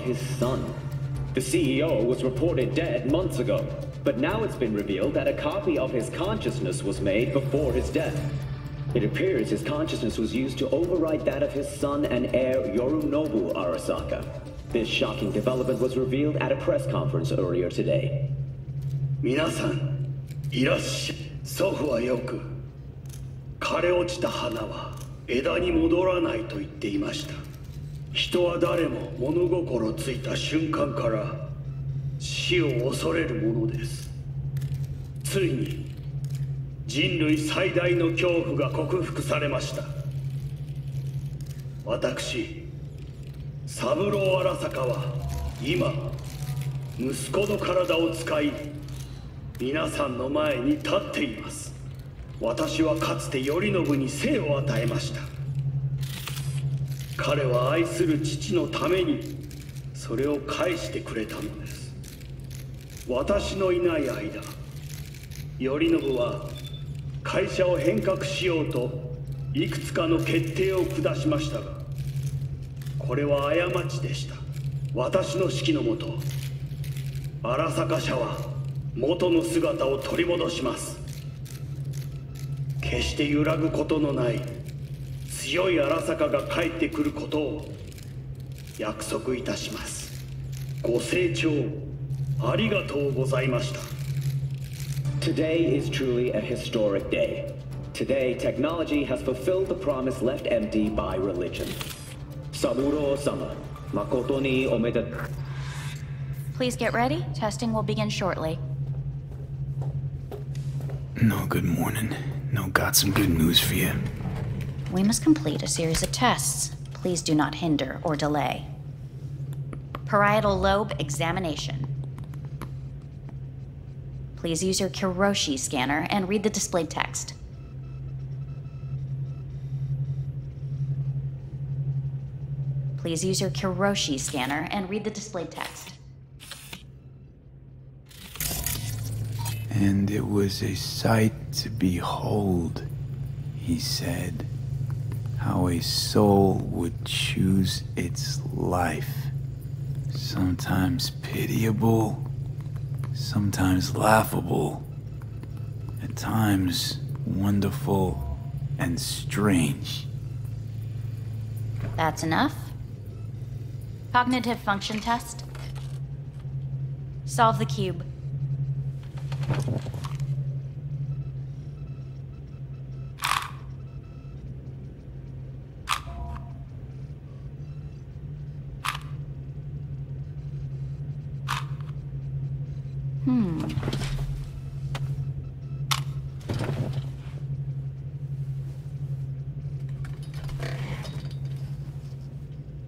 his son. The CEO was reported dead months ago, but now it's been revealed that a copy of his consciousness was made before his death. It appears his consciousness was used to override that of his son and heir Yorinobu Arasaka. This shocking development was revealed at a press conference earlier today. 皆さん、いらっしゃい。祖父はよく、枯れ落ちた花は枝に戻らないと言っていました。人は誰も物心ついた瞬間から死を恐れるものです。ついに人類最大の恐怖が克服されました。私三郎荒坂は今息子の体を使い皆さんの前に立っています。私はかつて頼信に生を与えました。彼は愛する父のためにそれを返してくれたのです。私のいない間頼信は会社を変革しようといくつかの決定を下しましたがこれは過ちでした。私の指揮のもと荒坂社は元の姿を取り戻します。決して揺らぐことのない強い荒坂が帰ってくることを約束いたしますご清聴ありがとうございました Today is truly a historic day. Today, technology has fulfilled the promise left empty by religion. Saburo-sama, makoto ni. Please get ready. Testing will begin shortly. No good morning. No, got some good news for you. We must complete a series of tests. Please do not hinder or delay. Parietal lobe examination. Please use your Kiroshi scanner and read the displayed text. Please use your Kiroshi scanner and read the displayed text. And it was a sight to behold, he said, how a soul would choose its life. Sometimes pitiable, sometimes laughable, at times wonderful and strange. That's enough. Cognitive function test. Solve the cube.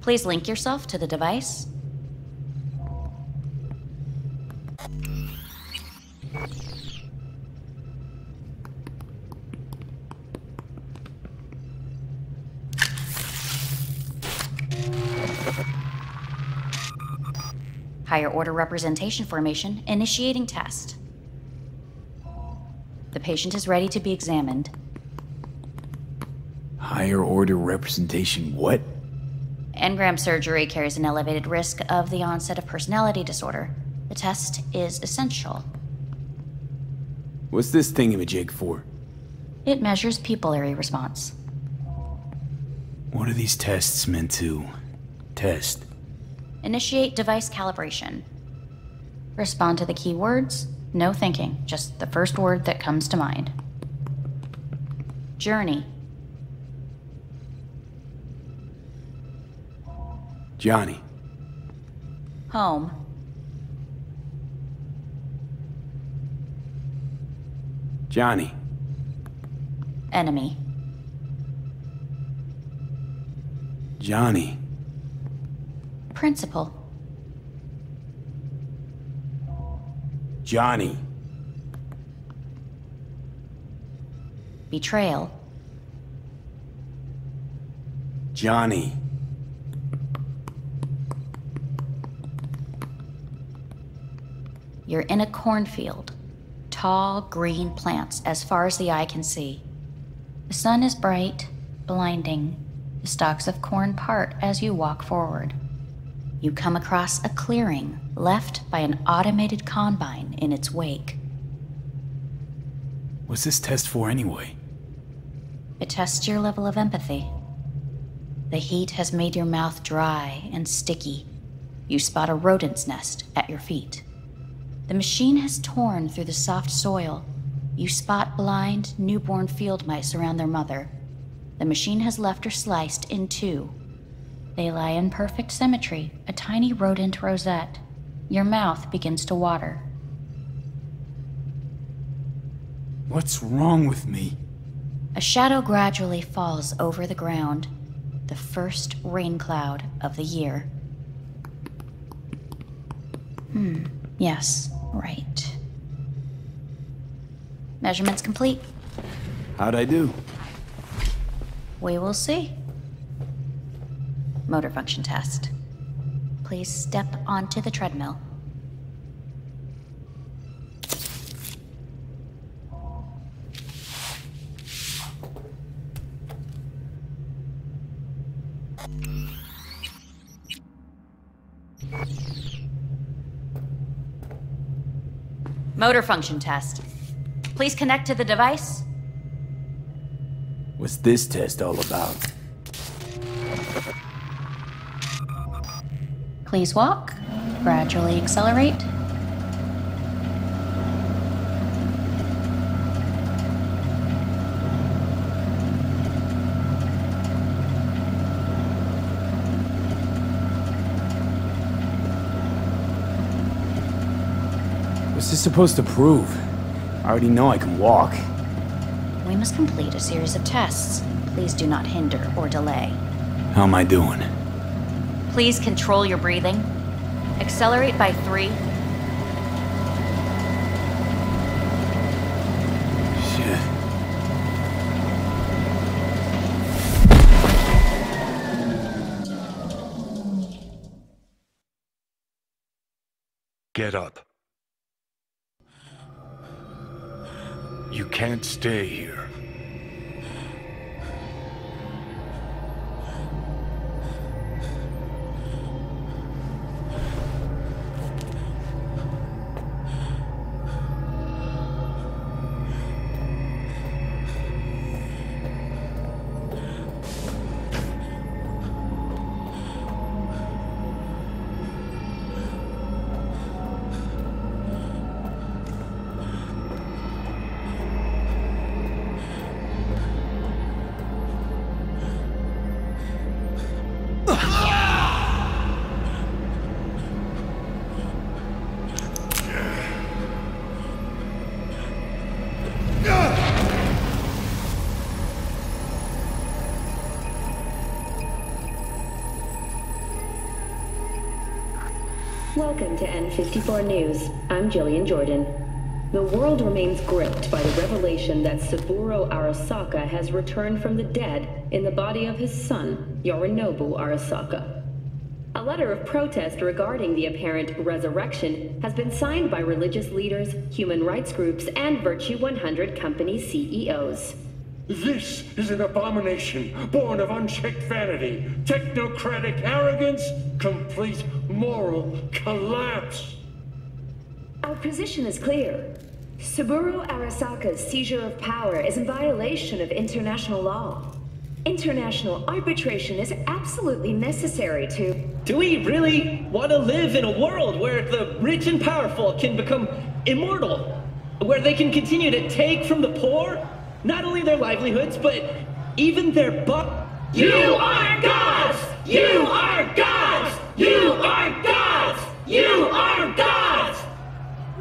Please link yourself to the device. Higher order representation formation initiating test. The patient is ready to be examined. Higher order representation, what? Engram surgery carries an elevated risk of the onset of personality disorder. The test is essential. What's this thingamajig for? It measures pupillary response. What are these tests meant to test? Initiate device calibration. Respond to the keywords. No thinking, just the first word that comes to mind. Journey. Johnny. Home. Johnny. Enemy. Johnny. Principal. Johnny. Betrayal. Johnny. You're in a cornfield. Tall, green plants as far as the eye can see. The sun is bright, blinding. The stalks of corn part as you walk forward. you come across a clearing left by an automated combine in its wake. What's this test for anyway? It tests your level of empathy. The heat has made your mouth dry and sticky. You spot a rodent's nest at your feet. The machine has torn through the soft soil. You spot blind, newborn field mice around their mother. The machine has left her sliced in two. They lie in perfect symmetry, a tiny rodent rosette. Your mouth begins to water. What's wrong with me? A shadow gradually falls over the ground, the first rain cloud of the year. Hmm, yes, right. Measurements complete. How'd I do? We will see. Motor function test. Please step onto the treadmill. Motor function test. Please connect to the device. What's this test all about? Please walk. Gradually accelerate. Supposed to prove? I already know I can walk. We must complete a series of tests. Please do not hinder or delay. How am I doing? Please control your breathing. Accelerate by three. 54 News, I'm Gillean Jordan. The world remains gripped by the revelation that Saburo Arasaka has returned from the dead in the body of his son, Yorinobu Arasaka. A letter of protest regarding the apparent resurrection has been signed by religious leaders, human rights groups, and Virtue 100 company CEOs. This is an abomination born of unchecked vanity, technocratic arrogance, complete moral collapse. Our position is clear. Saburo Arasaka's seizure of power is in violation of international law. International arbitration is absolutely necessary to. Do we really want to live in a world where the rich and powerful can become immortal? Where they can continue to take from the poor not only their livelihoods, but even their buck. You are gods! You are gods! You are gods! You are gods!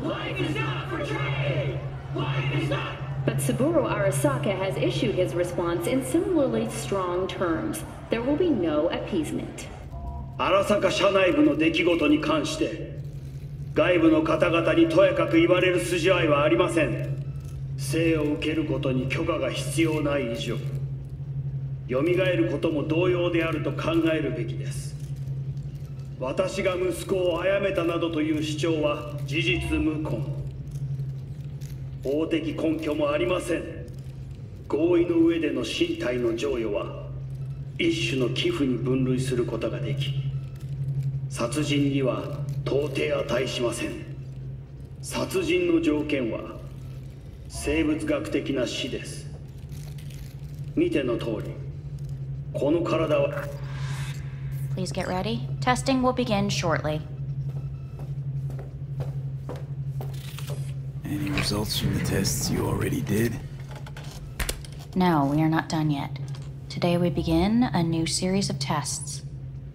Life is not for trade! Life is not But Saburo Arasaka has issued his response in similarly strong terms. There will be no appeasement. 荒坂社内部の出来事に関して外部の方々にとやかく言われる筋合いはありません生を受けることに許可が必要ない以上蘇ることも同様であると考えるべきです私が息子を殺めたなどという主張は事実無根。法的根拠もありません。合意の上での身体の贈与は一種の寄付に分類することができ殺人には到底値しません。殺人の条件は生物学的な死です。見ての通りこの体は Please get ready. Testing will begin shortly. Any results from the tests you already did? No, we are not done yet. Today we begin a new series of tests.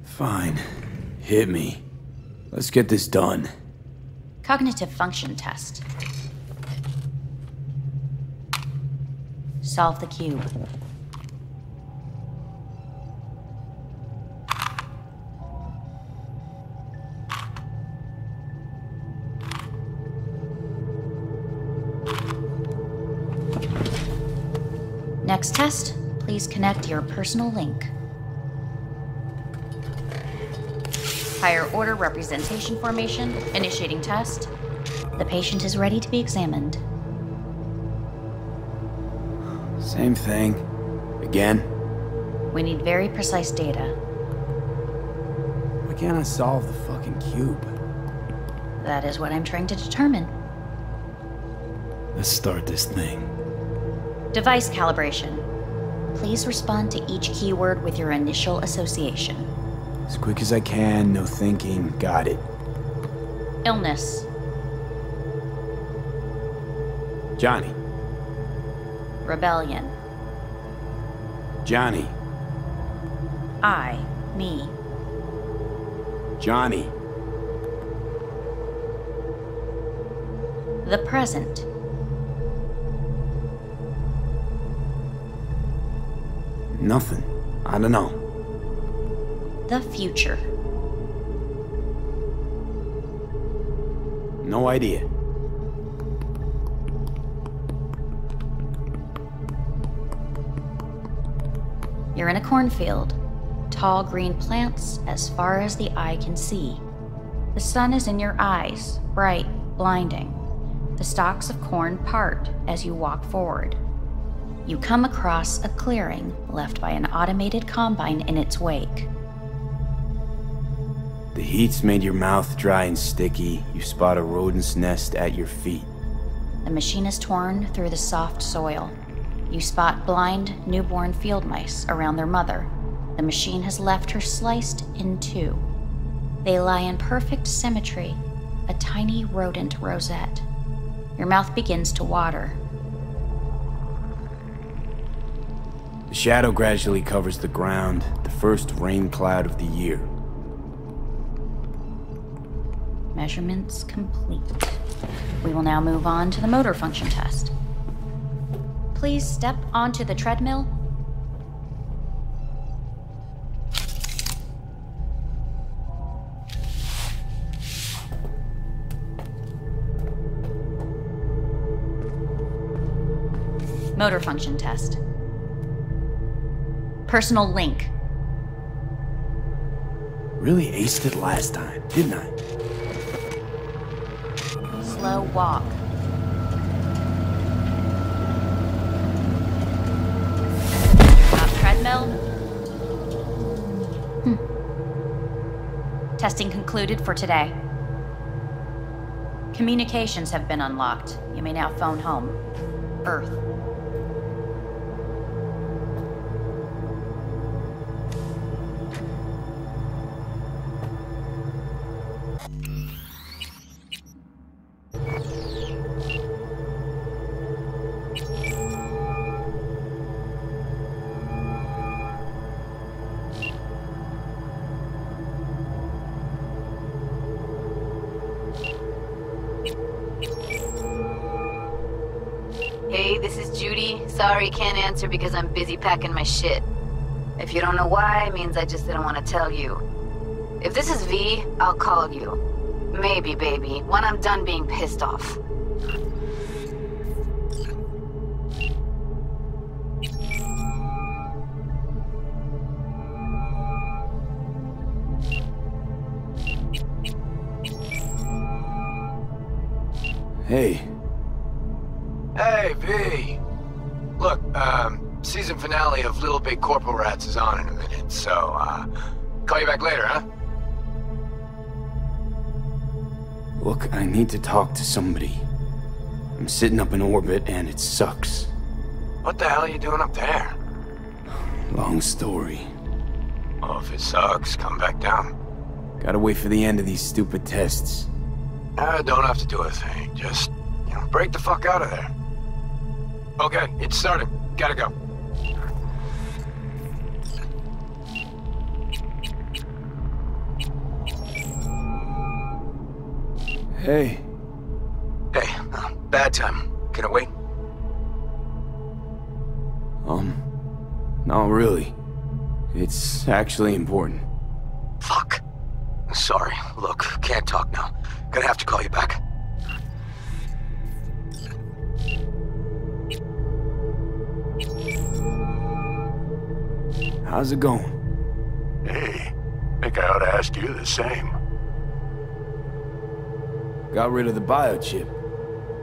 Fine. Hit me. Let's get this done. Cognitive function test. Solve the cube. Please connect your personal link. Higher order representation formation, initiating test. The patient is ready to be examined. Same thing. Again? We need very precise data. Why can't I solve the fucking cube? That is what I'm trying to determine. Let's start this thing. Device calibration. Please respond to each keyword with your initial association. As quick as I can, no thinking. Got it. Illness. Johnny. Rebellion. Johnny. I. Me. Johnny. The present. Nothing. I don't know. The future. No idea. You're in a cornfield. Tall green plants as far as the eye can see. The sun is in your eyes, bright, blinding. The stalks of corn part as you walk forward. You come across a clearing left by an automated combine in its wake. The heat's made your mouth dry and sticky. You spot a rodent's nest at your feet. The machine is torn through the soft soil. You spot blind, newborn field mice around their mother. The machine has left her sliced in two. They lie in perfect symmetry, a tiny rodent rosette. Your mouth begins to water. The shadow gradually covers the ground, the first rain cloud of the year. Measurements complete. We will now move on to the motor function test. Please step onto the treadmill. Motor function test. Personal link. Really aced it last time, didn't I? Slow walk. Up treadmill. Hmm. Testing concluded for today. Communications have been unlocked. You may now phone home. Earth. Answer because I'm busy packing my shit. If you don't know why, it means I just didn't want to tell you. If this is V, I'll call you. Maybe, baby, when I'm done being pissed off. Hey, Hey, Big Corporal Rats is on in a minute, so, uh, call you back later, huh? Look, I need to talk to somebody. I'm sitting up in orbit and it sucks. What the hell are you doing up there? Long story. Well, if it sucks, come back down. Gotta wait for the end of these stupid tests. Uh, don't have to do a thing. Just, you know, break the fuck out of there. Okay, it's starting. Gotta go. Hey. Hey, uh, bad time. Can it wait? Um, not really. It's actually important. Fuck. Sorry. Look, can't talk now. Gonna have to call you back. How's it going? Hey, think I ought to ask you the same. Got rid of the biochip.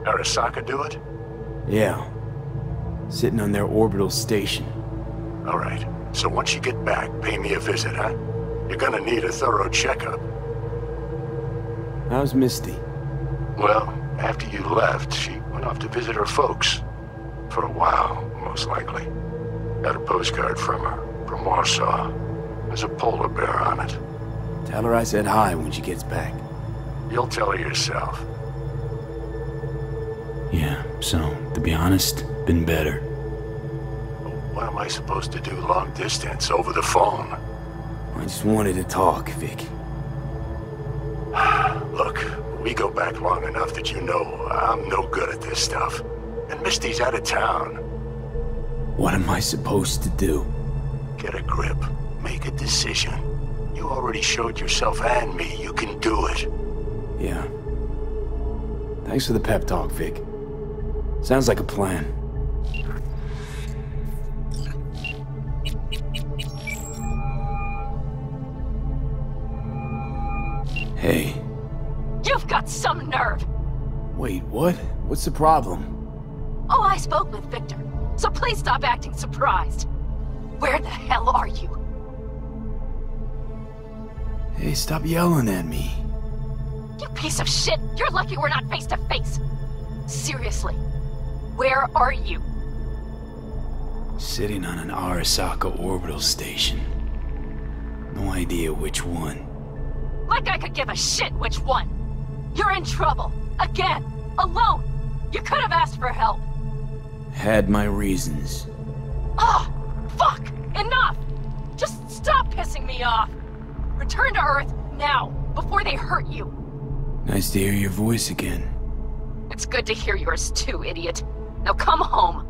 Arasaka do it? Yeah. Sitting on their orbital station. All right. So once you get back, pay me a visit, huh? You're gonna need a thorough checkup. How's Misty? Well, after you left, she went off to visit her folks. For a while, most likely. Got a postcard from her, from Warsaw. There's a polar bear on it. Tell her I said hi when she gets back. You'll tell her yourself. Yeah, so, to be honest, been better. What am I supposed to do long distance over the phone? I just wanted to talk, Vic. *sighs* Look, we go back long enough that you know I'm no good at this stuff. And Misty's out of town. What am I supposed to do? Get a grip. Make a decision. You already showed yourself and me you can do it. Yeah. Thanks for the pep talk, Vic. Sounds like a plan. Hey. You've got some nerve! Wait, what? What's the problem? Oh, I spoke with Victor, so please stop acting surprised. Where the hell are you? Hey, stop yelling at me. You piece of shit! You're lucky we're not face to face! Seriously, where are you? Sitting on an Arasaka orbital station. No idea which one. Like I could give a shit which one! You're in trouble! Again! Alone! You could have asked for help! Had my reasons. Ah! fuck! Enough! Just stop pissing me off! Return to Earth, now, before they hurt you! Nice to hear your voice again. It's good to hear yours too, idiot. Now come home.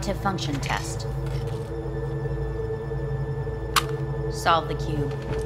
Cognitive function test. Solve the cube.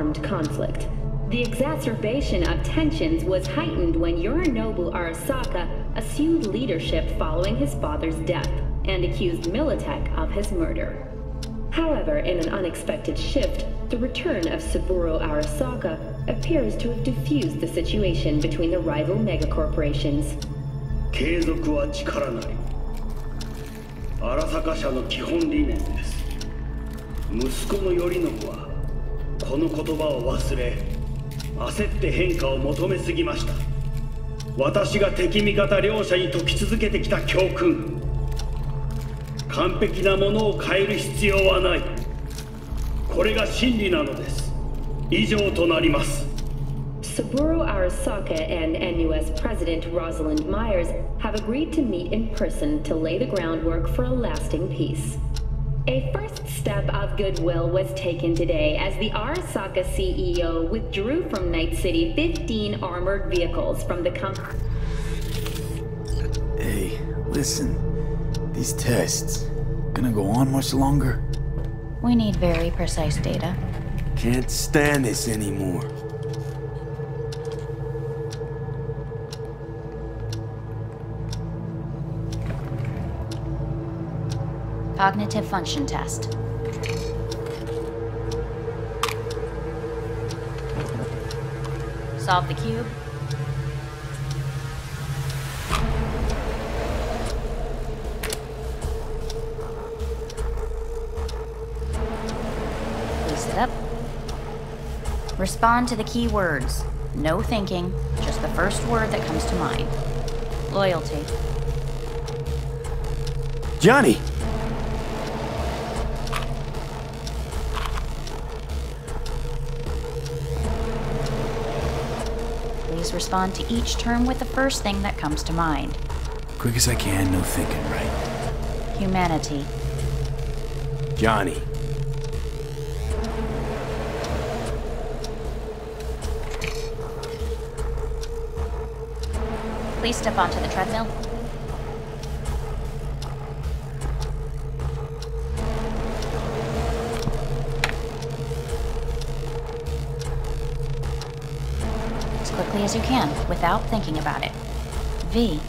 armed conflict. The exacerbation of tensions was heightened when Yorinobu Arasaka assumed leadership following his father's death and accused Militech of his murder. However, in an unexpected shift, the return of Saburo Arasaka appears to have diffused the situation between the rival megacorporations. 継続は力なり荒坂社の基本理念です息子の頼信は この言葉を忘れ焦って変化を求めすぎました私が敵味方両者に解き続けてきた教訓完璧なものを変える必要はないこれが真理なのです以上となります Saburo Arasaka and NUS President Rosalind Myers have agreed to meet in person to lay the groundwork for a lasting peace. A first step of goodwill was taken today as the Arasaka CEO withdrew from Night City 15 armored vehicles from the company. Hey, listen. These tests, gonna go on much longer? We need very precise data. Can't stand this anymore. Cognitive function test. Solve the cube. Sit up. Respond to the key words. No thinking, just the first word that comes to mind. Loyalty. Johnny! Respond to each term with the first thing that comes to mind. Quick as I can, no thinking, right? Humanity. Johnny. Please step onto the treadmill. As quickly as you can, without thinking about it. V.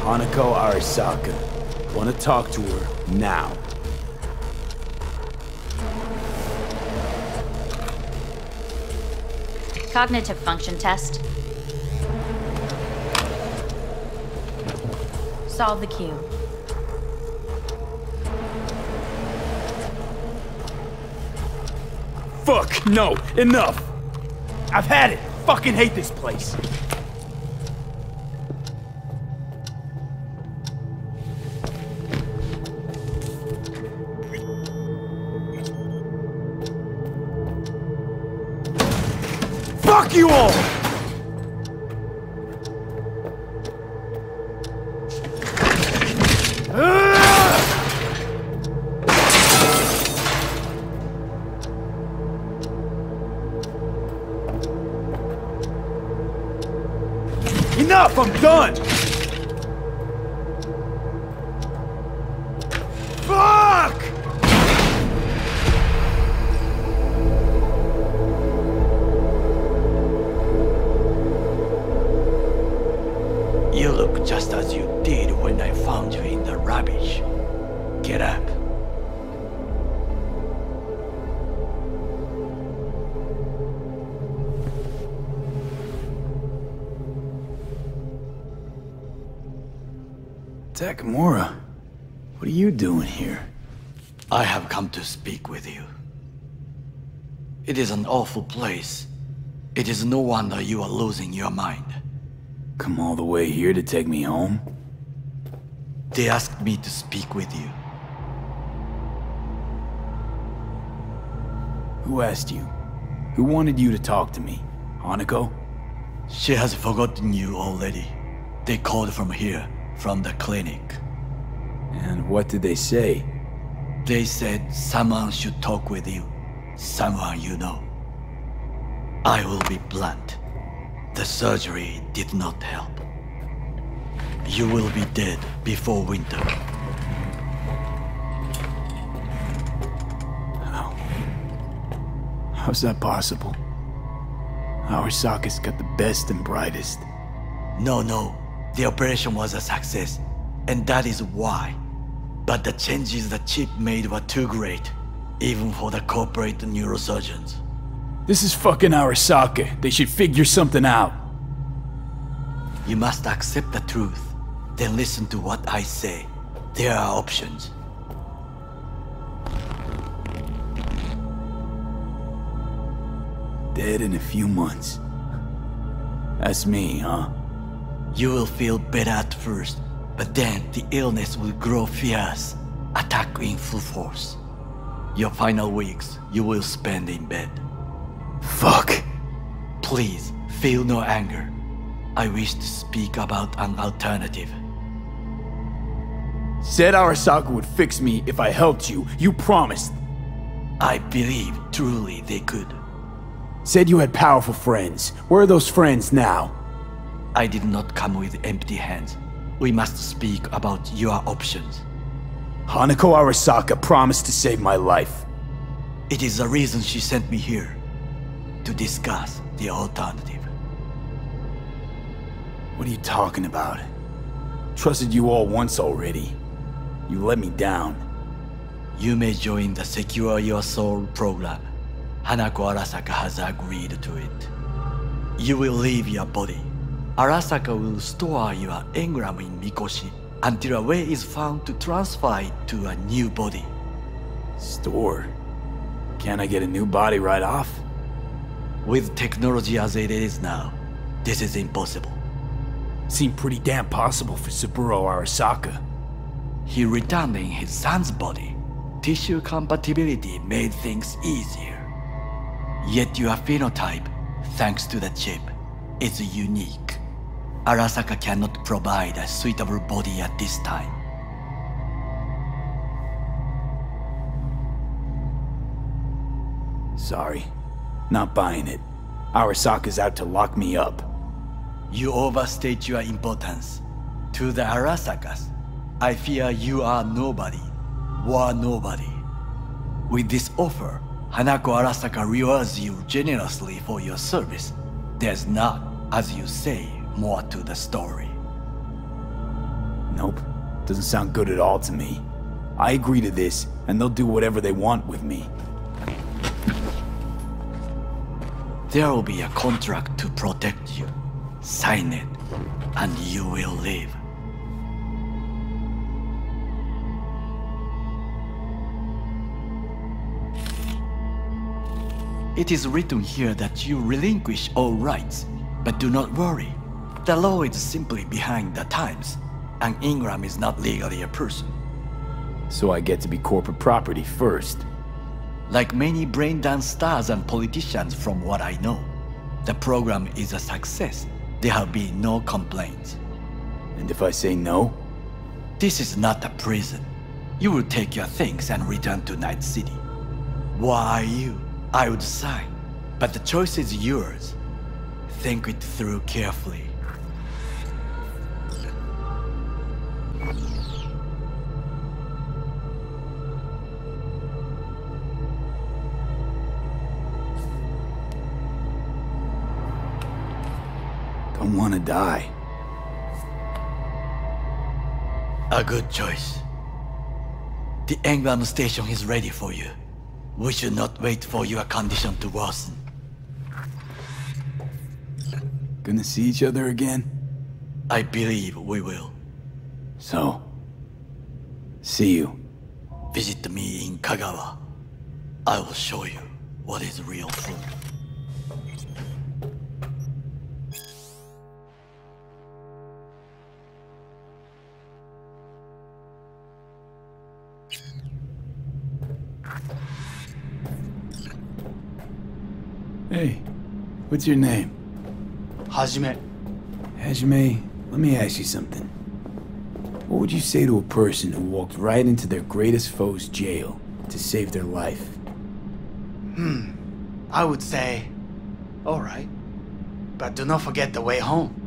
Hanako Arasaka. Wanna talk to her now. Cognitive function test. Solve the cube. Fuck, no, enough! I've had it! Fucking hate this place! Is an awful place. It is no wonder you are losing your mind. Come all the way here to take me home? They asked me to speak with you. Who asked you? Who wanted you to talk to me? Hanako? She has forgotten you already. They called from here, from the clinic. And what did they say? They said someone should talk with you. Someone you know. I will be blunt. The surgery did not help. You will be dead before winter. How? How's that possible? Arasaka's got the best and brightest. No, no. The operation was a success. And that is why. But the changes the chip made were too great, even for the corporate neurosurgeons. This is fucking Arasaka. They should figure something out. You must accept the truth, then listen to what I say. There are options. Dead in a few months. That's me, huh? You will feel better at first, but then the illness will grow fierce, attack in full force. Your final weeks you will spend in bed. Fuck. Please, feel no anger. I wish to speak about an alternative. Said Arasaka would fix me if I helped you. You promised. I believe truly they could. Said you had powerful friends. Where are those friends now? I did not come with empty hands. We must speak about your options. Hanako Arasaka promised to save my life. It is the reason she sent me here. To discuss the alternative. What are you talking about? Trusted you all once already. You let me down. You may join the Secure Your Soul program. Hanako Arasaka has agreed to it. You will leave your body. Arasaka will store your engram in Mikoshi until a way is found to transfer it to a new body. Store? Can't I get a new body right off? With technology as it is now, this is impossible. Seemed pretty damn possible for Saburo Arasaka. He returned in his son's body. Tissue compatibility made things easier. Yet your phenotype, thanks to the chip, is unique. Arasaka cannot provide a suitable body at this time. Sorry. Not buying it. Arasaka's out to lock me up. You overstate your importance. To the Arasakas, I fear you are nobody. Were nobody. With this offer, Hanako Arasaka rewards you generously for your service. There's not, as you say, more to the story. Nope. Doesn't sound good at all to me. I agree to this, and they'll do whatever they want with me. There will be a contract to protect you. Sign it, and you will live. It is written here that you relinquish all rights, but do not worry. The law is simply behind the times, and engram is not legally a person. So I get to be corporate property first. Like many brain dance stars and politicians from what I know, the program is a success. There have been no complaints. And if I say no? This is not a prison. You will take your things and return to Night City. Why you? I would sign, but the choice is yours. Think it through carefully. Don't want to die. A good choice. The England station is ready for you. We should not wait for your condition to worsen. Gonna see each other again? I believe we will. So, see you. Visit me in Kagawa. I will show you what is real food. Hey, what's your name? Hajime. Hajime, let me ask you something. What would you say to a person who walked right into their greatest foe's jail to save their life? Hmm. I would say, alright. But do not forget the way home.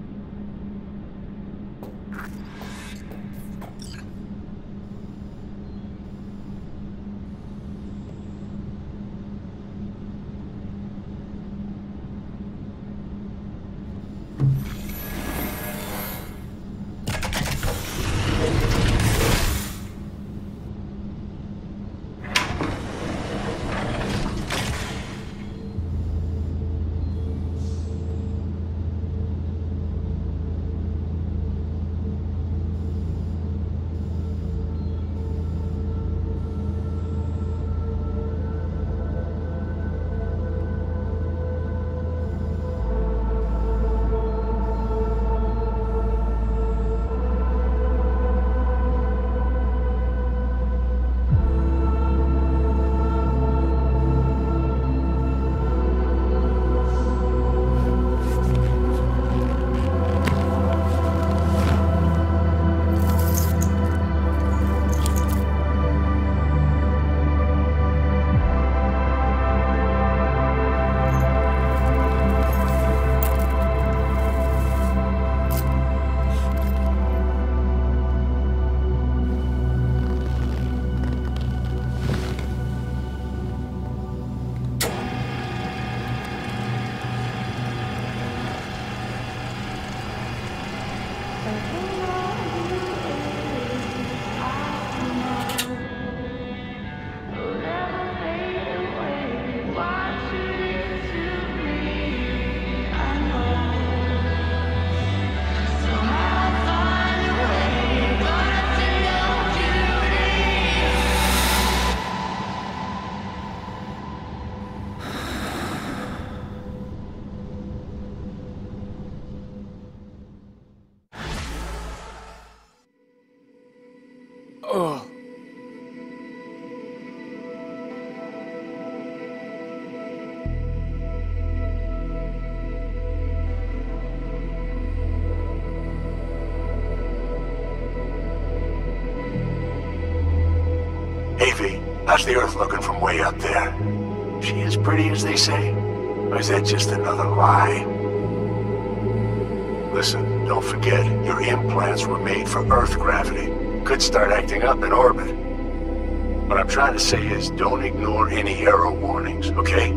How's the Earth looking from way up there? She as pretty as they say? Or is that just another lie? Listen, don't forget, your implants were made for Earth gravity. Could start acting up in orbit. What I'm trying to say is, don't ignore any error warnings, okay?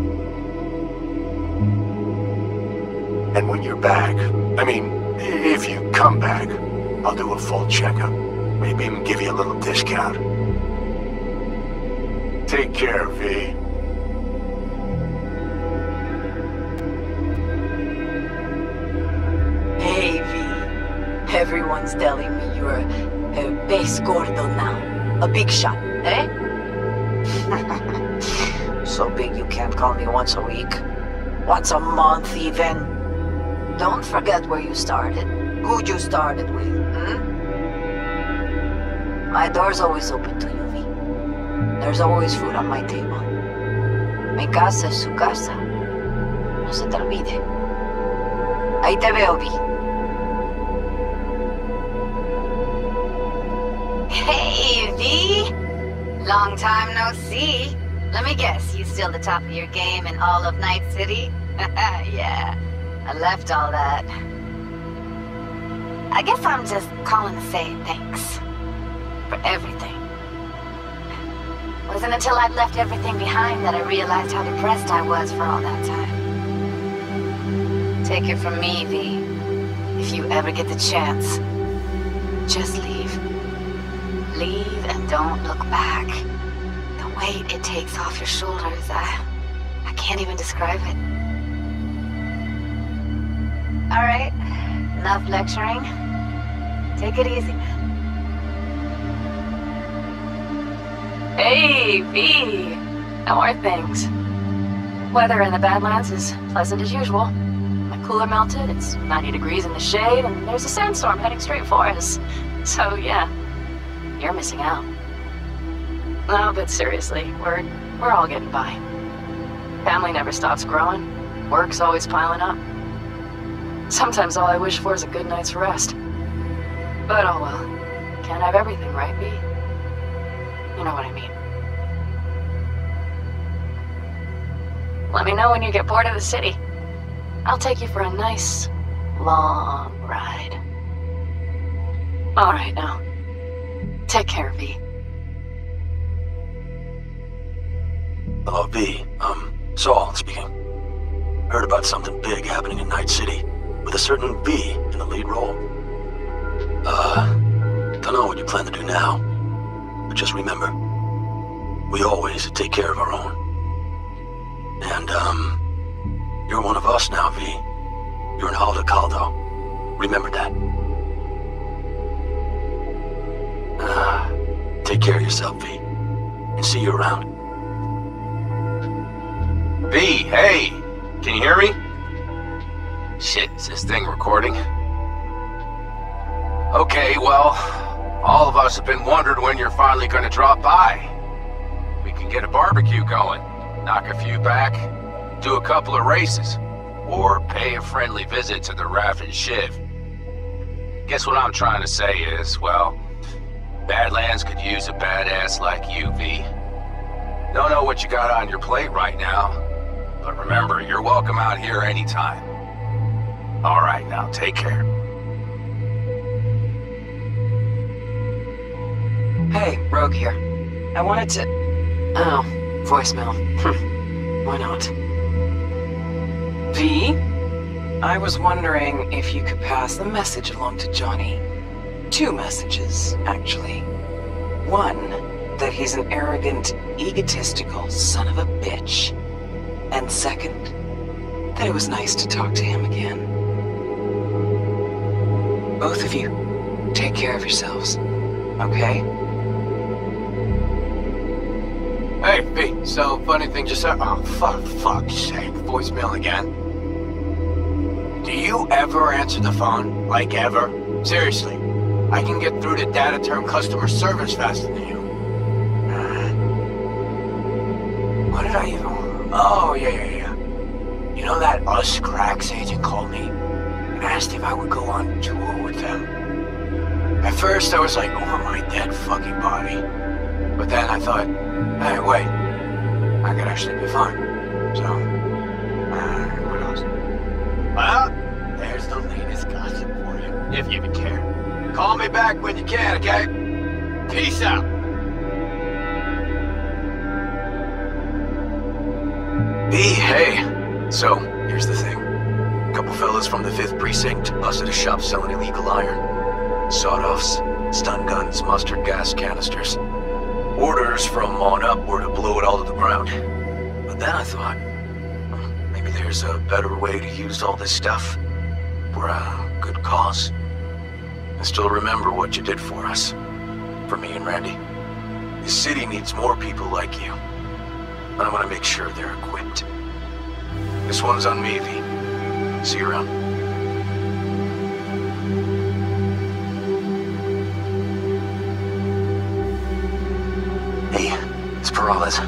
And when you're back, I mean, if you come back, I'll do a full checkup. Maybe even give you a little discount. Take care, V. Hey, V. Everyone's telling me you're a pez gordo now. A big shot, eh? *laughs* so big you can't call me once a week. Once a month, even. Don't forget where you started. Who you started with, hmm? My door's always open to you. There's always food on my table. Mi casa es su casa. No se te olvide. Ahí te veo, Vi. Hey, V! Long time no see. Let me guess, you still the top of your game in all of Night City? *laughs* yeah, I left all that. I guess I'm just calling to say thanks. For everything. It wasn't until I'd left everything behind that I realized how depressed I was for all that time. Take it from me, V. If you ever get the chance, just leave. Leave and don't look back. The weight it takes off your shoulders, I... I can't even describe it. Alright, enough lecturing. Take it easy, Hey, V! How are things? Weather in the Badlands is pleasant as usual. My cooler melted, it's 90 degrees in the shade, and there's a sandstorm heading straight for us. So, yeah, you're missing out. No, but seriously, we're, we're all getting by. Family never stops growing. Work's always piling up. Sometimes all I wish for is a good night's rest. But oh well. Can't have everything, right, V? You know what I mean. Let me know when you get bored of the city. I'll take you for a nice, long ride. Alright now. Take care, V. Hello, V. Um, Saul speaking. Heard about something big happening in Night City, with a certain V in the lead role. Uh, don't know what you plan to do now, but just remember, we always take care of our own. And, um, you're one of us now, V. You're an Aldecaldo. Remember that. Uh, take care of yourself, V. And see you around. V, hey! Can you hear me? Shit, is this thing recording? Okay, well, all of us have been wondering when you're finally gonna drop by. We can get a barbecue going, knock a few back, do a couple of races, or pay a friendly visit to the Raffen Shiv. Guess what I'm trying to say is, well, Badlands could use a badass like you, V. Don't know what you got on your plate right now, but remember, you're welcome out here anytime. All right, now take care. Hey, Rogue here. I wanted to... Oh, voicemail. Hm. Why not? V? I was wondering if you could pass the message along to Johnny. Two messages, actually. One, that he's an arrogant, egotistical son of a bitch. And second, that it was nice to talk to him again. Both of you, take care of yourselves, okay? Hey, V, so funny thing just happened. Oh, fuck, fuck's sake, voicemail again. Do you ever answer the phone? Like ever? Seriously, I can get through to data term customer service faster than you. Uh, what did I even... Oh, yeah, yeah, yeah. You know that Us Cracks agent called me and asked if I would go on tour with them? At first, I was like, over my dead fucking body. But then I thought, Hey, wait. I could actually be fine. So, uh, what else? Well, there's the latest gossip for you, if you even care. Call me back when you can, okay? Peace out. V, hey. So, here's the thing. A couple fellas from the 5th Precinct busted a shop selling illegal iron. Sawed-offs, stun guns, mustard gas canisters. Orders from on up were to blow it all to the ground. But then I thought, maybe there's a better way to use all this stuff for a good cause. I still remember what you did for us. For me and Randy. The city needs more people like you. And I'm gonna make sure they're equipped. This one's on me, V. See you around. Peralez.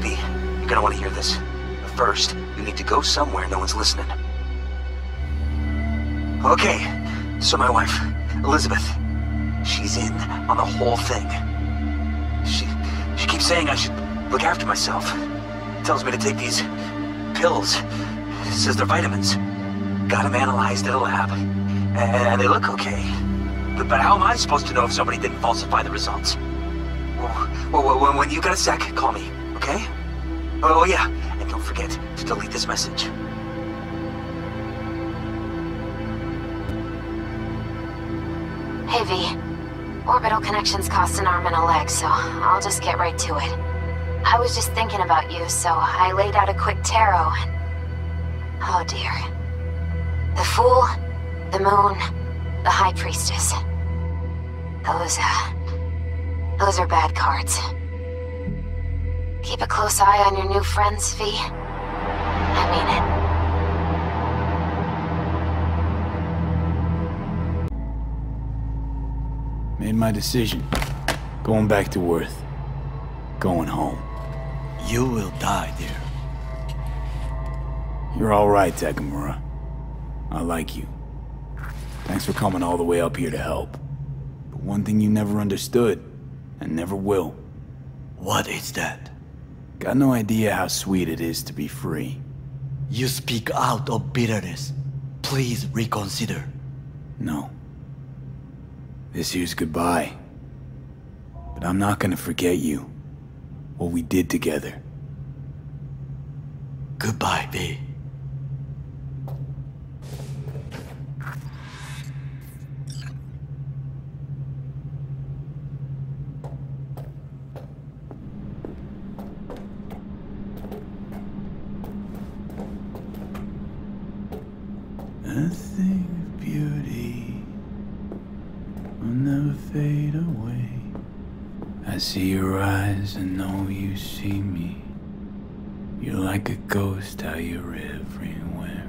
V, you're gonna want to hear this. But first, you need to go somewhere no one's listening. Okay, so my wife, Elizabeth, she's in on the whole thing. She, she keeps saying I should look after myself. Tells me to take these pills. Says they're vitamins. Got them analyzed at a lab. And they look okay. But, but how am I supposed to know if somebody didn't falsify the results? Well, well, when you got a sec, call me, okay? Oh, yeah, and don't forget to delete this message. Hey, V. Orbital connections cost an arm and a leg, so I'll just get right to it. I was just thinking about you, so I laid out a quick tarot and... Oh dear. The Fool, the Moon, the High Priestess. Those, uh... Those are bad cards. Keep a close eye on your new friends, V. I mean it. Made my decision. Going back to Earth. Going home. You will die there. You're all right, Takamura. I like you. Thanks for coming all the way up here to help. But one thing you never understood, and never will. What is that? Got no idea how sweet it is to be free. You speak out of bitterness. Please reconsider. No. This year's goodbye. But I'm not gonna forget you. What we did together. Goodbye, V. Nothing of beauty will never fade away. I see your eyes and know you see me. You're like a ghost, how you're everywhere.